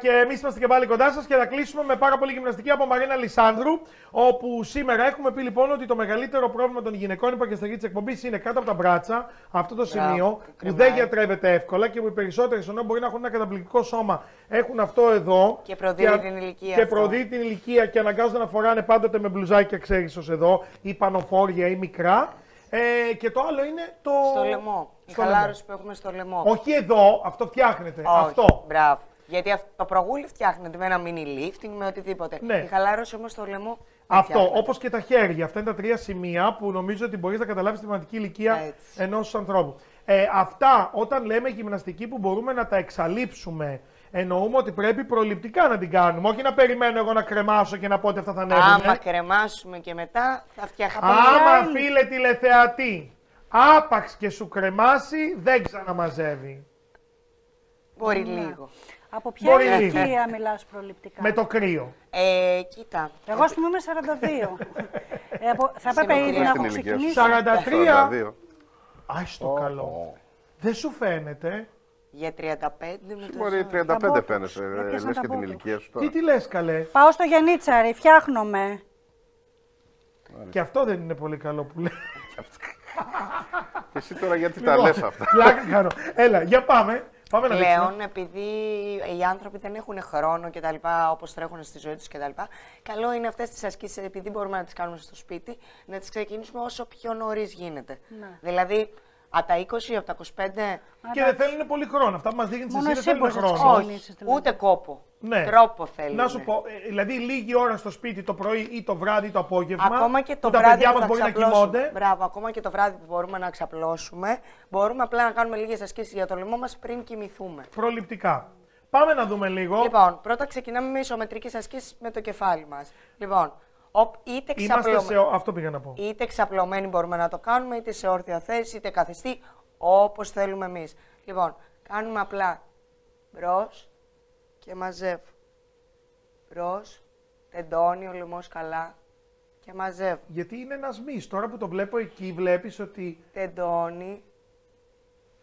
και εμείς είμαστε και πάλι κοντά σας και θα κλείσουμε με πάρα πολύ γυμναστική από Μαρίνα Λισάνδρου. Όπου σήμερα έχουμε πει λοιπόν ότι το μεγαλύτερο πρόβλημα των γυναικών, είπα και στα αρχή της εκπομπής, είναι κάτω από τα μπράτσα. Αυτό το σημείο που που κρεμάει. δεν γιατρεύεται εύκολα και που οι περισσότερες ενώ μπορεί να έχουν ένα καταπληκτικό σώμα έχουν αυτό εδώ. Και προδίδει την ηλικία Και αυτό. προδίδει την ηλικία και αναγκάζονται να φοράνε πάντοτε με μπλουζάκια, ξέρεις ως εδώ, ή πανοφόρια ή μικρά. Ε, και το άλλο είναι το. Στο λαιμό. Η στο λαιμό. χαλάρωση που έχουμε στο λαιμό. Όχι εδώ, αυτό φτιάχνεται. Όχι, Αυτό. Μπράβο. Γιατί αυ- το προγούλι φτιάχνεται με ένα mini lifting, με οτιδήποτε. Ναι. Η χαλάρωση όμως στο λαιμό. δεν Αυτό, φτιάχνεται. όπως και τα χέρια. Αυτά είναι τα τρία σημεία που νομίζω ότι μπορείς να καταλάβεις τη θεματική ηλικία Έτσι. ενός ανθρώπου. Ε, αυτά, όταν λέμε γυμναστική που μπορούμε να τα εξαλείψουμε, εννοούμε ότι πρέπει προληπτικά να την κάνουμε. Όχι να περιμένω εγώ να κρεμάσω και να πω ότι αυτά θα ανέβουν. Άμα κρεμάσουμε και μετά θα φτιαχτεί. Άμα φίλε τηλεθεατή, άπαξ και σου κρεμάσει, δεν ξαναμαζεύει. Μπορεί Ναι. λίγο. Από ποια Μπορεί λίγο. ηλικία μιλάς προληπτικά; Με το κρύο. Ε, κοίτα. Εγώ, ας πούμε, είμαι 42. ε, από- θα έπρεπε ήδη να Στην έχω ηλικία σου. ξεκινήσει. 43. 42. Άι στο καλό. Δεν σου φαίνεται; Για 35 με το Μπορεί ζώο. 35 Botox. φαίνεσαι, Έπιασαν λες τα και την Botox. ηλικία σου Τι τώρα. τι λες καλέ; Πάω στο γενίτσαρι, φτιάχνομαι. Και αυτό δεν είναι πολύ καλό που λέει. Και εσύ τώρα γιατί Λοιπόν, τα λες αυτά; Πλάκα κάνω. Έλα, για πάμε. Πάμε να δείξουμε. Πλέον, επειδή οι άνθρωποι δεν έχουν χρόνο και τα λοιπά, όπως τρέχουν στη ζωή τους και τα λοιπά, καλό είναι αυτές τις ασκήσεις, επειδή μπορούμε να τις κάνουμε στο σπίτι, να τις ξεκινήσουμε όσο πιο νωρίς γίνεται. Δηλαδή, Από τα 20, από τα 25. Και δεν θέλουν πολύ χρόνο. Αυτά που μας δείχνεις Μόνο εσύ εσύ δεν θέλουν μπορείς να τις χρόνο. ξεκινήσεις. δηλαδή. Ούτε κόπο. Ναι. Τρόπο θέλει. Να σου πω, ε, δηλαδή λίγη ώρα στο σπίτι το πρωί ή το βράδυ ή το απόγευμα. Ακόμα και το που τα βράδυ παιδιά που μας θα μπορεί να ξαπλώσουμε. κοιμώνται. Μπράβο, ακόμα και το βράδυ που μπορούμε να ξαπλώσουμε, μπορούμε απλά να κάνουμε λίγες ασκήσεις για το λαιμό μας πριν κοιμηθούμε. Προληπτικά. Πάμε να δούμε λίγο. Λοιπόν, πρώτα ξεκινάμε με ισομετρικές ασκήσεις με το κεφάλι μας. Λοιπόν, οπ- είτε, Είμαστε ξαπλωμέ- σε. Αυτό πήγα να πω. είτε ξαπλωμένοι μπορούμε να το κάνουμε, είτε σε όρθια θέση, είτε καθιστή, όπως θέλουμε εμείς. Λοιπόν, κάνουμε απλά μπρος και μαζεύω. Μπρος, τεντώνει ο λαιμό καλά και μαζεύω. Γιατί είναι ένας μη. Τώρα που το βλέπω εκεί, βλέπεις ότι Τεντώνει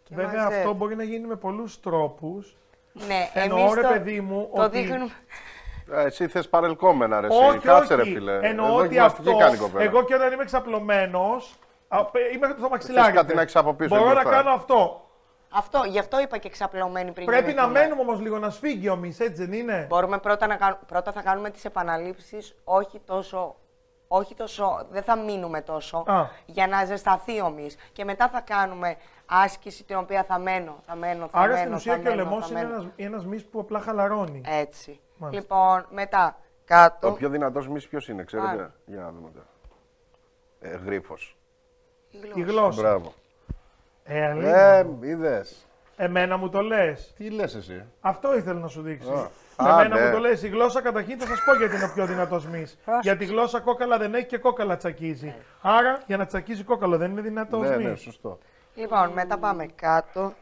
και βέβαια μαζεύω. αυτό μπορεί να γίνει με πολλούς τρόπους. Ναι, Εννοώ, εμείς ρε το, παιδί μου, το ότι- δείχνουμε. Ε, Εσύ θες παρελκόμενα, ρε. εσύ. Όχι, Κάτσε, όχι. ρε φίλε. Εννοώ Εδώ ότι γυμναστική αυτό. κάνει η κοπέλα. Εγώ και όταν είμαι ξαπλωμένο. Είμαι στο μαξιλάρι. κάτι χθες. να έχεις από πίσω Μπορώ να μπροστά. κάνω αυτό. Αυτό, γι' αυτό είπα και ξαπλωμένοι πριν. Πρέπει να κοιμηθούμε. μένουμε όμως λίγο να σφίγγει ο μυς, έτσι δεν είναι; Μπορούμε πρώτα να κάνουμε, πρώτα θα κάνουμε τις επαναλήψεις, όχι τόσο, όχι τόσο, δεν θα μείνουμε τόσο, Α. για να ζεσταθεί ο μυς. Και μετά θα κάνουμε άσκηση την οποία θα μένω, θα μένω, θα Άρα μένω, στην ουσία θα και ο μένω, λαιμός θα είναι μένω. ένας, ένας μυς που απλά χαλαρώνει. Έτσι. Μάλιστα. Λοιπόν, μετά, κάτω. Το πιο δυνατός μυς ποιος είναι, ξέρετε; Πάνω. Για να δούμε τώρα. Ε, Γρήφο. η Η γλώσσα. γλώσσα. Μπράβο. Ε, αλήθεια. Ε, είδες. Εμένα μου το λες. Τι λες εσύ; Αυτό ήθελα να σου δείξω. Α. Εμένα Α, ναι. μου το λες. Η γλώσσα καταρχήν θα σας πω γιατί είναι ο πιο δυνατός μυς. γιατί η γλώσσα κόκαλα δεν έχει και κόκαλα τσακίζει. Άρα για να τσακίζει κόκαλο δεν είναι δυνατός ναι, μυς. ναι, σωστό. Λοιπόν, μετά πάμε κάτω,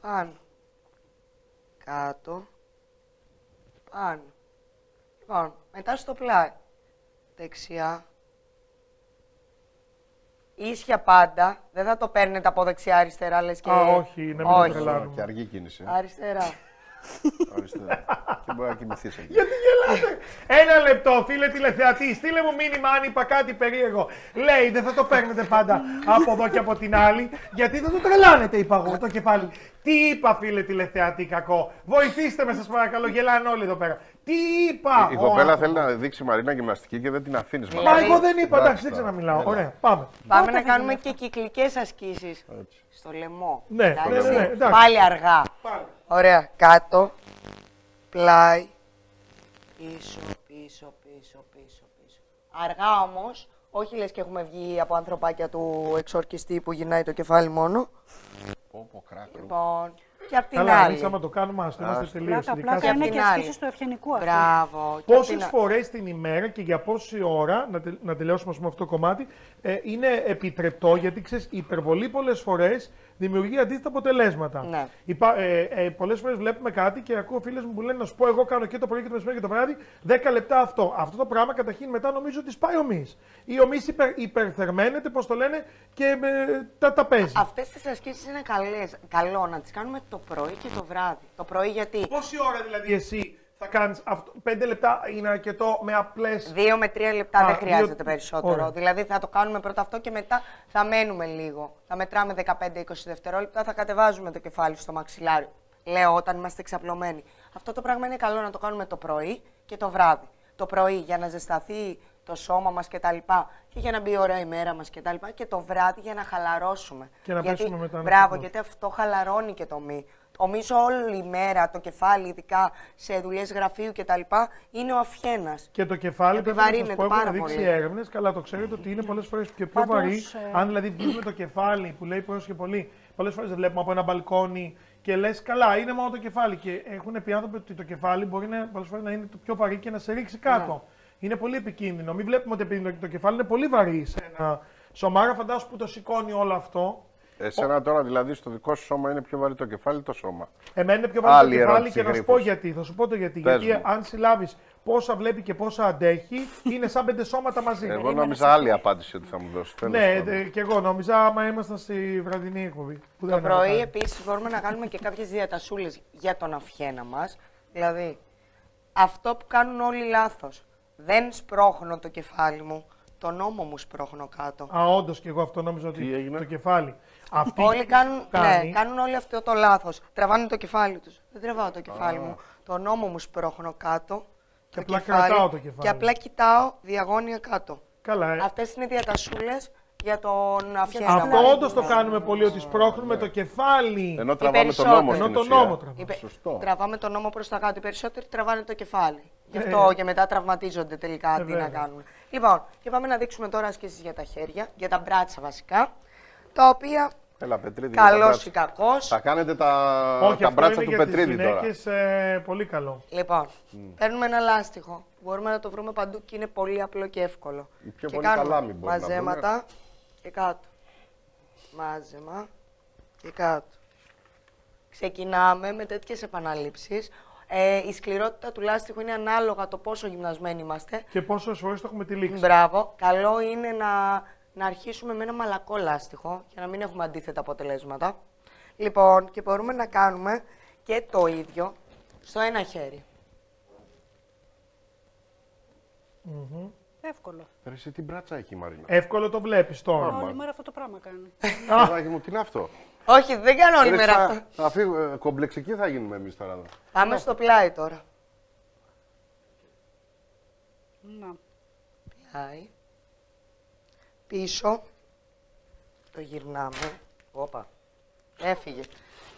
πάνω, κάτω, πάνω. Λοιπόν, μετά στο πλάι, δεξιά, ίσια πάντα, δεν θα το παίρνετε από δεξιά-αριστερά, λες και... Α, όχι, να μην όχι. τρελάνουμε. Και αργή κίνηση. Αριστερά. Αριστερά. και μπορεί να κοιμηθεί εκεί. Γιατί γελάτε; Ένα λεπτό, φίλε τηλεθεατή, στείλε μου μήνυμα αν είπα κάτι περίεργο. Λέει, δεν θα το παίρνετε πάντα από εδώ και από την άλλη, γιατί δεν το τρελάνετε, είπα εγώ, το κεφάλι. Τι είπα, φίλε τηλεθεατή, κακό; Βοηθήστε με, σας παρακαλώ, γελάνε όλοι εδώ πέρα. Τι είπα. Η Ο κοπέλα άνθρωπος; θέλει να δείξει Μαρίνα γυμναστική και δεν την αφήνεις. Μα εγώ δεν είπα, εντάξει, Εντάξει δεν τώρα. ξαναμιλάω. Έλα. Ωραία, πάμε. Πάμε να κάνουμε και κυκλικές ασκήσεις. Έτσι. Στο λαιμό. Ναι, Εντάξει. ναι, ναι, εντάξει. Πάλι αργά. Ωραία. Κάτω. Πλάι. Πίσω, πίσω, πίσω, πίσω, πίσω. Αργά όμως. Όχι λες και έχουμε βγει από ανθρωπάκια του εξορκιστή που γυρνάει το κεφάλι μόνο. Πω, πω, κράκο. Λοιπόν. Και απ' την Καλά, άλλη. εμεί άμα το κάνουμε, άστο, είμαστε Άστο. τελείως. Πλάκα, ειδικά πλάκα σε- απ' είναι την και άλλη. ασκήσεις του ευγενικού αυτού. Μπράβο. Και απ' Πόσες την α- φορές την ημέρα και για πόση ώρα, να, τε- να τελειώσουμε ας πούμε, αυτό το κομμάτι, ε, είναι επιτρεπτό γιατί ξέρεις, η υπερβολή πολλές φορές δημιουργεί αντίθετα αποτελέσματα. Ναι. Υπά, ε, ε, πολλές φορές βλέπουμε κάτι και ακούω φίλες μου που λένε να σου πω: Εγώ κάνω και το πρωί και το μεσημέρι και το βράδυ 10 λεπτά αυτό. Αυτό το πράγμα καταρχήν μετά νομίζω ότι σπάει ο μυς. Ή ο μυς υπερ, υπερθερμαίνεται, πώς το λένε, και ε, τα, τα παίζει. Αυτές τις ασκήσεις είναι καλές. Καλό να τις κάνουμε το πρωί και το βράδυ. Το πρωί γιατί Πόση ώρα δηλαδή εσύ θα κάνεις αυτό, 5 λεπτά είναι αρκετό με απλέ. Δύο με τρία λεπτά Α, δεν δύο- χρειάζεται περισσότερο. Ωραία. Δηλαδή θα το κάνουμε πρώτα αυτό και μετά θα μένουμε λίγο. Θα μετράμε 15-20 δευτερόλεπτα, θα κατεβάζουμε το κεφάλι στο μαξιλάρι. Λέω όταν είμαστε ξαπλωμένοι. Αυτό το πράγμα είναι καλό να το κάνουμε το πρωί και το βράδυ. Το πρωί για να ζεσταθεί το σώμα μας και τα λοιπά και για να μπει ωραία η μέρα μας και τα λοιπά και το βράδυ για να χαλαρώσουμε. Και να γιατί, πέσουμε μετά να Μπράβο, ξυπνήσουμε. γιατί αυτό χαλαρώνει και το μη. Ο μη όλη η μέρα, το κεφάλι, ειδικά σε δουλειές γραφείου κτλ., είναι ο αφιένας. Και το κεφάλι πρέπει να σας Επιβαρύνεται πω: Έχουν πάρα δείξει πολύ. έρευνες. Καλά, το ξέρετε ότι είναι πολλές φορές και πιο Πάντως, βαρύ. ε, Αν δηλαδή βγει με το κεφάλι που λέει πρόσεχε πολύ, πολλές φορές δεν βλέπουμε από ένα μπαλκόνι και λες: Καλά, είναι μόνο το κεφάλι. Και έχουν πει άνθρωποι ότι το κεφάλι μπορεί να, πολλές φορές να είναι το πιο βαρύ και να σε ρίξει κάτω. Ναι. Είναι πολύ επικίνδυνο. Μην βλέπουμε ότι επειδή το- το κεφάλι είναι πολύ βαρύ σε ένα σωμάρα, φαντάσου που το σηκώνει όλο αυτό. Εσένα τώρα δηλαδή στο δικό σου σώμα είναι πιο βαρύ το κεφάλι ή το σώμα. Εμένα είναι πιο βαρύ Άλλη το κεφάλι ερώτηση, και να σου Γρήφος. πω γιατί. Θα σου πω το γιατί. Πες γιατί μου. αν συλλάβεις πόσα βλέπει και πόσα αντέχει, είναι σαν πέντε σώματα μαζί. Εγώ νόμιζα άλλη απάντηση ότι θα μου δώσει. Τέλος Ναι, πάντων. ε, και εγώ νόμιζα άμα ήμασταν στη βραδινή εκπομπή. Που Το δεν πρωί έκανα. επίσης μπορούμε να κάνουμε και κάποιες διατασούλες για τον αυχένα μας. Δηλαδή, αυτό που κάνουν όλοι λάθος. Δεν σπρώχνω το κεφάλι μου, τον ώμο μου σπρώχνω κάτω. Α, όντως και εγώ αυτό νόμιζα ότι Τι έγινε; το κεφάλι. Αυτή Όλοι κάνουν, κάνει, ναι, κάνουν όλοι αυτό το λάθος. Τραβάνε το κεφάλι τους. Δεν τραβάω το κεφάλι μου. Τον ώμο μου σπρώχνω κάτω. Και το απλά κρατάω το κεφάλι. Και απλά κοιτάω διαγώνια κάτω. Καλά, ε. Αυτές είναι διατασούλες για τον αυχένα. Αυτό όντως το κάνουμε πολύ, ότι σπρώχνουμε το κεφάλι. Ενώ τραβάμε τον περισσότερο. νόμο Ενώ στην τον ουσία. νόμο τραβάμε. Οι πε- Σωστό. Τραβάμε τον νόμο προς τα κάτω. Οι περισσότεροι τραβάνε το κεφάλι. Γι' Ε, αυτό ε. και μετά τραυματίζονται τελικά. Ε, τι να βέβαια. κάνουν. Λοιπόν, και πάμε να δείξουμε τώρα ασκήσει για τα χέρια, για τα μπράτσα βασικά. Τα οποία Έλα, Πετρίδη. για τα καλός μπράτσα. ή κακός. Θα κάνετε τα, Όχι, τα αυτό μπράτσα είναι του για Πετρίδη τις τώρα. γυναίκες, ε, πολύ καλό. Λοιπόν, παίρνουμε ένα λάστιχο. Μπορούμε να το βρούμε παντού και είναι πολύ απλό και εύκολο. Οι πιο και πολύ κάνουμε καλάμι μπορεί να μαζέματα και κάτω. Μάζεμα και κάτω. Ξεκινάμε με τέτοιες επαναλήψεις. Ε, η σκληρότητα του λάστιχου είναι ανάλογα το πόσο γυμνασμένοι είμαστε. Και πόσες φορές το έχουμε τυλίξει. Μπράβο. Καλό είναι να, να αρχίσουμε με ένα μαλακό λάστιχο για να μην έχουμε αντίθετα αποτελέσματα. Λοιπόν, και μπορούμε να κάνουμε και το ίδιο στο ένα χέρι. Εύκολο. Ρε, εσύ τι μπράτσα έχει η Μαρίνα. Εύκολο το βλέπεις τώρα. Όλη μέρα αυτό το πράγμα κάνει. Παιδάκι μου, τι είναι αυτό; Όχι, δεν κάνω όλη Ρε, μέρα θα- αυτό. θα φύγω, ε, κομπλεξικοί θα γίνουμε εμείς τώρα. εδώ. Πάμε στο πλάι τώρα. Να. Πλάι. Πίσω. Το γυρνάμε. Όπα. Έφυγε.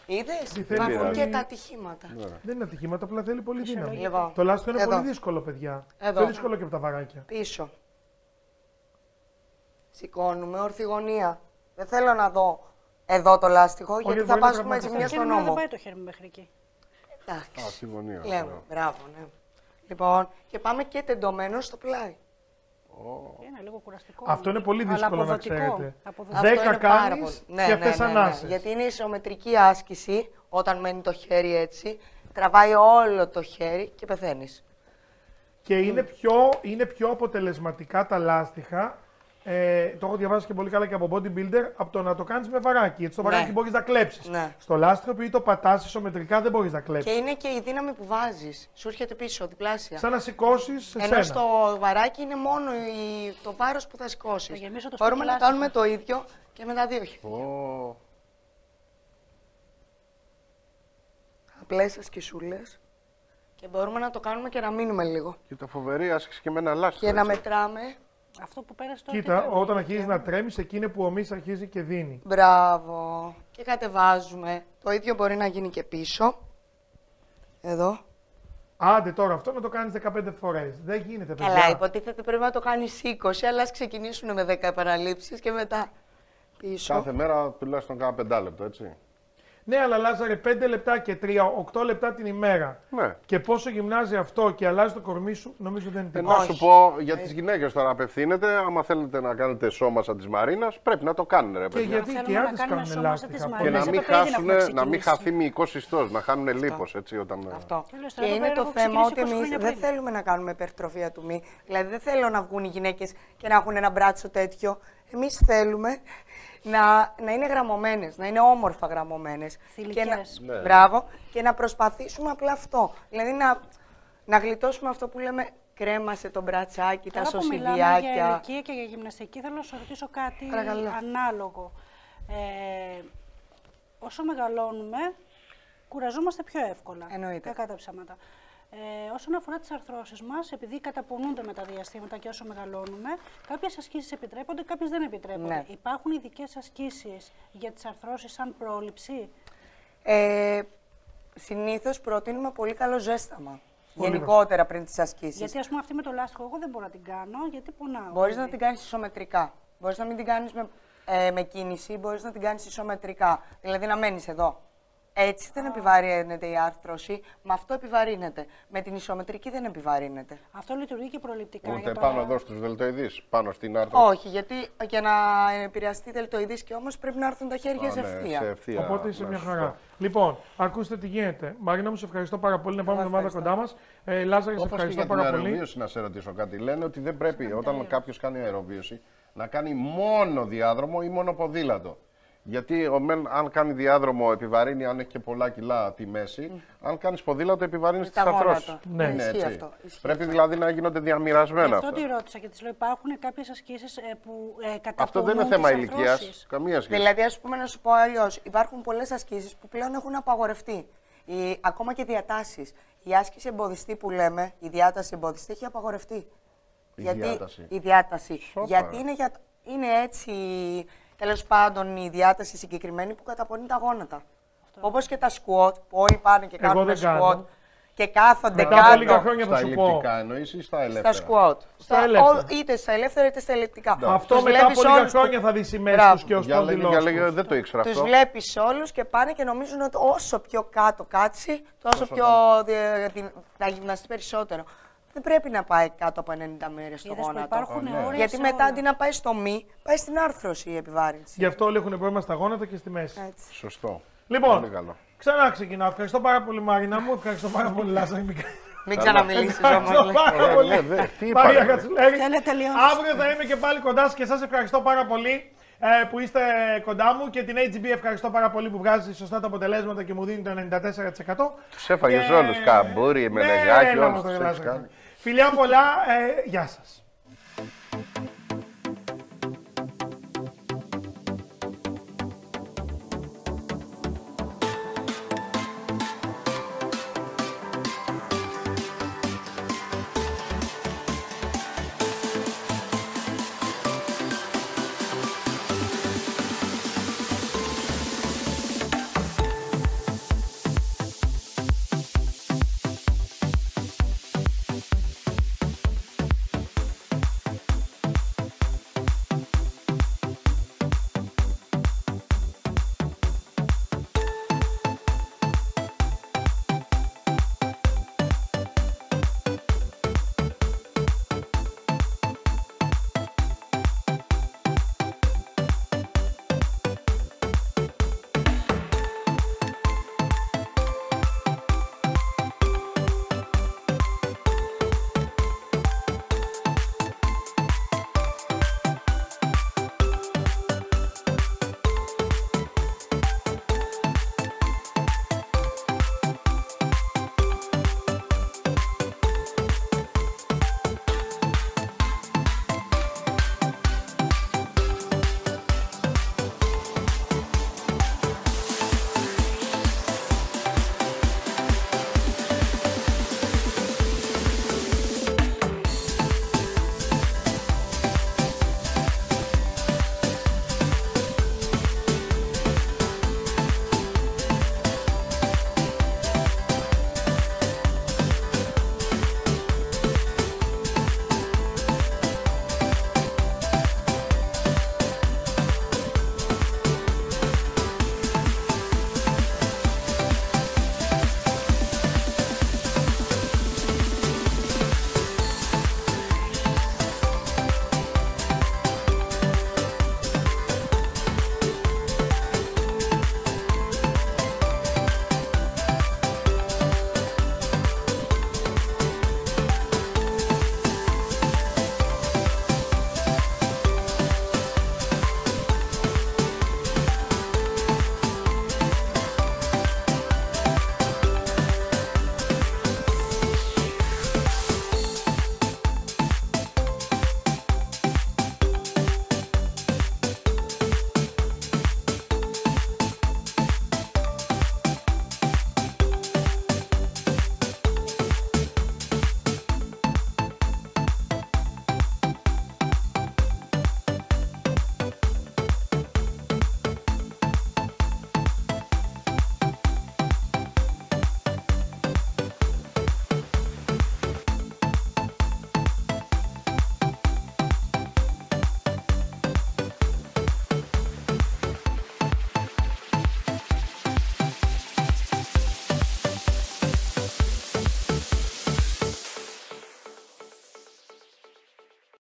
Είδες, Τι θέλει υπάρχουν πολύ- και τα ατυχήματα. Δεν είναι ατυχήματα, απλά θέλει πολύ δύναμη. Λοιπόν, Το λάστιχο είναι εδώ. πολύ δύσκολο, παιδιά. Εδώ. Πιο δύσκολο και από τα βαράκια. Πίσω. Σηκώνουμε, ορθή γωνία. Δεν θέλω να δω εδώ το λάστιχο, γιατί θα μπορεί να πάσουμε έτσι μια τραυματιστεί. στον Εκείνη δεν νόμο. πάει το χέρι μου μέχρι εκεί. Εντάξει. Α, στη γωνία. Λέμε, ωραία. μπράβο, ναι. Λοιπόν, και πάμε και τεντωμένος στο πλάι. Είναι λίγο κουραστικό. Αυτό είναι πολύ Αλλά δύσκολο να αποδοτικό. ξέρετε. Αποδοτικό. Αυτό Δέκα είναι πάρα κάνεις πολύ. και αυτές ανάσες. Γιατί είναι ισομετρική άσκηση, όταν μένει το χέρι έτσι, τραβάει όλο το χέρι και πεθαίνεις. Και είναι πιο, είναι πιο αποτελεσματικά τα λάστιχα. Ε, το έχω διαβάσει και πολύ καλά και από bodybuilder από το να το κάνεις με βαράκι. Έτσι το Ναι. βαράκι μπορείς να κλέψεις. Ναι. Στο λάστιχο, επειδή το πατάς ισομετρικά, δεν μπορείς να Και κλέψει. είναι και η δύναμη που βάζεις. Σου έρχεται πίσω, διπλάσια. Σαν να σηκώσεις σε Ενώ σένα. στο βαράκι είναι μόνο η... το βάρος που θα σηκώσεις. Θα γεμίσω το Μπορούμε να σπίτι κάνουμε το ίδιο και με τα δύο χέρια. Ω, Απλές ασκησούλες. Και μπορούμε να το κάνουμε και να μείνουμε λίγο. Κοίτα, φοβερή άσκηση και με ένα λάστιχο. Και να έτσι. μετράμε. Αυτό που πέρασε τώρα. Κοίτα, τι κάνει. όταν αρχίζεις να τρέμεις, εκείνη που ο μυς αρχίζει και δίνει. Μπράβο. Και κατεβάζουμε. Το ίδιο μπορεί να γίνει και πίσω. Εδώ. Άντε τώρα αυτό να το κάνεις 15 φορές. Δεν γίνεται, παιδιά. Καλά, υποτίθεται πρέπει να το κάνεις 20, αλλά ας ξεκινήσουν με 10 επαναλήψεις και μετά πίσω. Κάθε μέρα τουλάχιστον κάνα πεντάλεπτο, έτσι. Ναι, αλλά Λάζαρε 5 λεπτά και 3, 8 λεπτά την ημέρα. Ναι. Και πόσο γυμνάζει αυτό και αλλάζει το κορμί σου, νομίζω δεν είναι Ε, τίποτα. να σου πω για τις γυναίκες τώρα απευθύνεται. Άμα θέλετε να κάνετε σώμα σαν της Μαρίνας, πρέπει να το κάνουν, ρε Και παιδιά. γιατί Θέλουμε και οι να άντρες κάνουμε κάνουν σώμα σαν λάστιχα. τις Και Μαρίνες. να μην, Έπρεπε ήδη να χάσουν, έχουμε να μην ξεκινήσει. χαθεί μυϊκό ιστό, να χάνουν λίπος έτσι όταν. Αυτό. Τέλος, Και τώρα εδώ είναι πέρα το έχω θέμα ότι ξεκινήσει 20 εμεί χρόνια δεν πριν. θέλουμε να κάνουμε υπερτροφία του μη. Δηλαδή δεν θέλω να βγουν οι γυναίκες και να έχουν ένα μπράτσο τέτοιο. Εμείς θέλουμε να, να είναι γραμμωμένες, να είναι όμορφα γραμμωμένες. Και να, Θηλυκές. Ναι. Μπράβο. Και να προσπαθήσουμε απλά αυτό. Δηλαδή να, να γλιτώσουμε αυτό που λέμε κρέμασε το μπρατσάκι, τα Τώρα που μιλάμε για σωσιδιάκια. ηλικία και για γυμναστική, θέλω να σου ρωτήσω κάτι Παρακαλώ. ανάλογο. Ε, όσο μεγαλώνουμε, κουραζόμαστε πιο εύκολα. Εννοείται. Κακά τα ψέματα. Ε, όσον αφορά τις αρθρώσεις μας, επειδή καταπονούνται με τα διαστήματα και όσο μεγαλώνουμε, κάποιες ασκήσεις επιτρέπονται, κάποιες δεν επιτρέπονται. Ναι. Υπάρχουν ειδικές ασκήσεις για τις αρθρώσεις σαν πρόληψη; Ε, Συνήθως προτείνουμε πολύ καλό ζέσταμα. Πολύ γενικότερα πριν τις ασκήσεις. Γιατί, ας πούμε, αυτή με το λάστιχο εγώ δεν μπορώ να την κάνω, γιατί πονάω. Μπορείς ήδη. να την κάνεις ισομετρικά. Μπορείς να μην την κάνεις με, ε, με κίνηση, μπορείς να την κάνεις ισομετρικά. Δηλαδή να μένεις εδώ. Έτσι δεν επιβαρύνεται η άρθρωση, με αυτό επιβαρύνεται. Με την ισομετρική δεν επιβαρύνεται. Αυτό λειτουργεί και προληπτικά. Ούτε για το- πάνω εδώ στους δελτοειδείς, πάνω στην άρθρωση. Όχι, γιατί για να επηρεαστεί δελτοειδή και όμως πρέπει να έρθουν τα χέρια Α, σε ναι, ευθεία. σε ευθεία, Οπότε είσαι ναι, μια σωστό. χαρά. Λοιπόν, ακούστε τι γίνεται. Μαρίνα μου, σε ευχαριστώ πάρα πολύ. Να πάμε Εγώ εβδομάδα κοντά μας. Ε, Λάζαρη, σε Όπως και ευχαριστώ για την πάρα πολύ. αεροβίωση, να σε ρωτήσω κάτι. Λένε ότι δεν πρέπει όταν κάποιος κάνει αεροβίωση να κάνει μόνο διάδρομο ή μόνο ποδήλατο. Γιατί ο μεν, αν κάνει διάδρομο, επιβαρύνει αν έχει και πολλά κιλά τη μέση. Αν κάνεις ποδήλατο, επιβαρύνεις τις Τα γόνατα. αρθρώσει. Ναι, Είναι ισχύει έτσι. αυτό, ισχύει Πρέπει αυτό. δηλαδή να γίνονται Γι' διαμοιρασμένα αυτό αυτά. τη ρώτησα και της λέω: Υπάρχουν κάποιες ασκήσεις που ε, καταπονούν Αυτό δεν είναι τις θέμα ηλικίας. αρθρώσεις. Καμία σχέση. Δηλαδή, ας πούμε, να σου πω αλλιώς, υπάρχουν πολλές ασκήσεις που πλέον έχουν απαγορευτεί. Η, ακόμα και διατάσεις. Η άσκηση εμποδιστή που λέμε, η διάταση εμποδιστή, έχει απαγορευτεί. Η διάταση. Η διάταση. Σόπα, γιατί ρε. είναι για, είναι έτσι, τέλος πάντων, η διάταση συγκεκριμένη που καταπονεί τα γόνατα. Όπως και τα squat, που όλοι πάνε και Εγώ κάνουν δεν squat κάνω. και κάθονται Μετά από λίγα κάτω χρόνια θα Στα σου πω. ελλειπτικά εννοείς ή στα στα ελεύθερα; squat. Στα, ελεύθερα. ο- είτε στα ελεύθερα είτε στα ελεκτικά. Αυτό Τους μετά από βλέπεις λίγα όλους που- χρόνια θα δεις σημαίες Μπράβο. τους και ο Για λέγε, για λέγε, σπονδυλός δεν το ήξερα Τους αυτό. βλέπεις όλους και πάνε και νομίζουν ότι όσο πιο κάτω κάτσει, τόσο πιο. δι- δι- θα γυμναστεί περισσότερο. Δεν πρέπει να πάει κάτω από 90 μέρες το Είδες που γόνατο. υπάρχουν όρια Γιατί σε μετά όλα. αντί να πάει στο μη, πάει στην άρθρωση η επιβάρυνση. Γι' αυτό όλοι έχουν πρόβλημα στα γόνατα και στη μέση. Έτσι. Σωστό. Λοιπόν, Πολύ καλό. ξανά ξεκινάω. Ευχαριστώ πάρα πολύ Μαρίνα μου. Ευχαριστώ πάρα πολύ Λάζα. Μην ξαναμιλήσεις Ευχαριστώ όμω. πάρα πολύ. ναι, δε, τι Μαρία είπατε, ρε. Κατσουλέρη. Θέλετε λίγο. Αύριο θα είμαι και πάλι κοντά σας και σας ευχαριστώ πάρα πολύ ε, που είστε κοντά μου και την AGB ευχαριστώ πάρα πολύ που βγάζει σωστά τα αποτελέσματα και μου δίνει το 94%. Τους έφαγες Και- όλους, καμπούρι, Ναι, μενεγάκι, έλα όλους μου το τους γελάς, έχεις κάνει. Φιλιά πολλά, ε, γεια σας.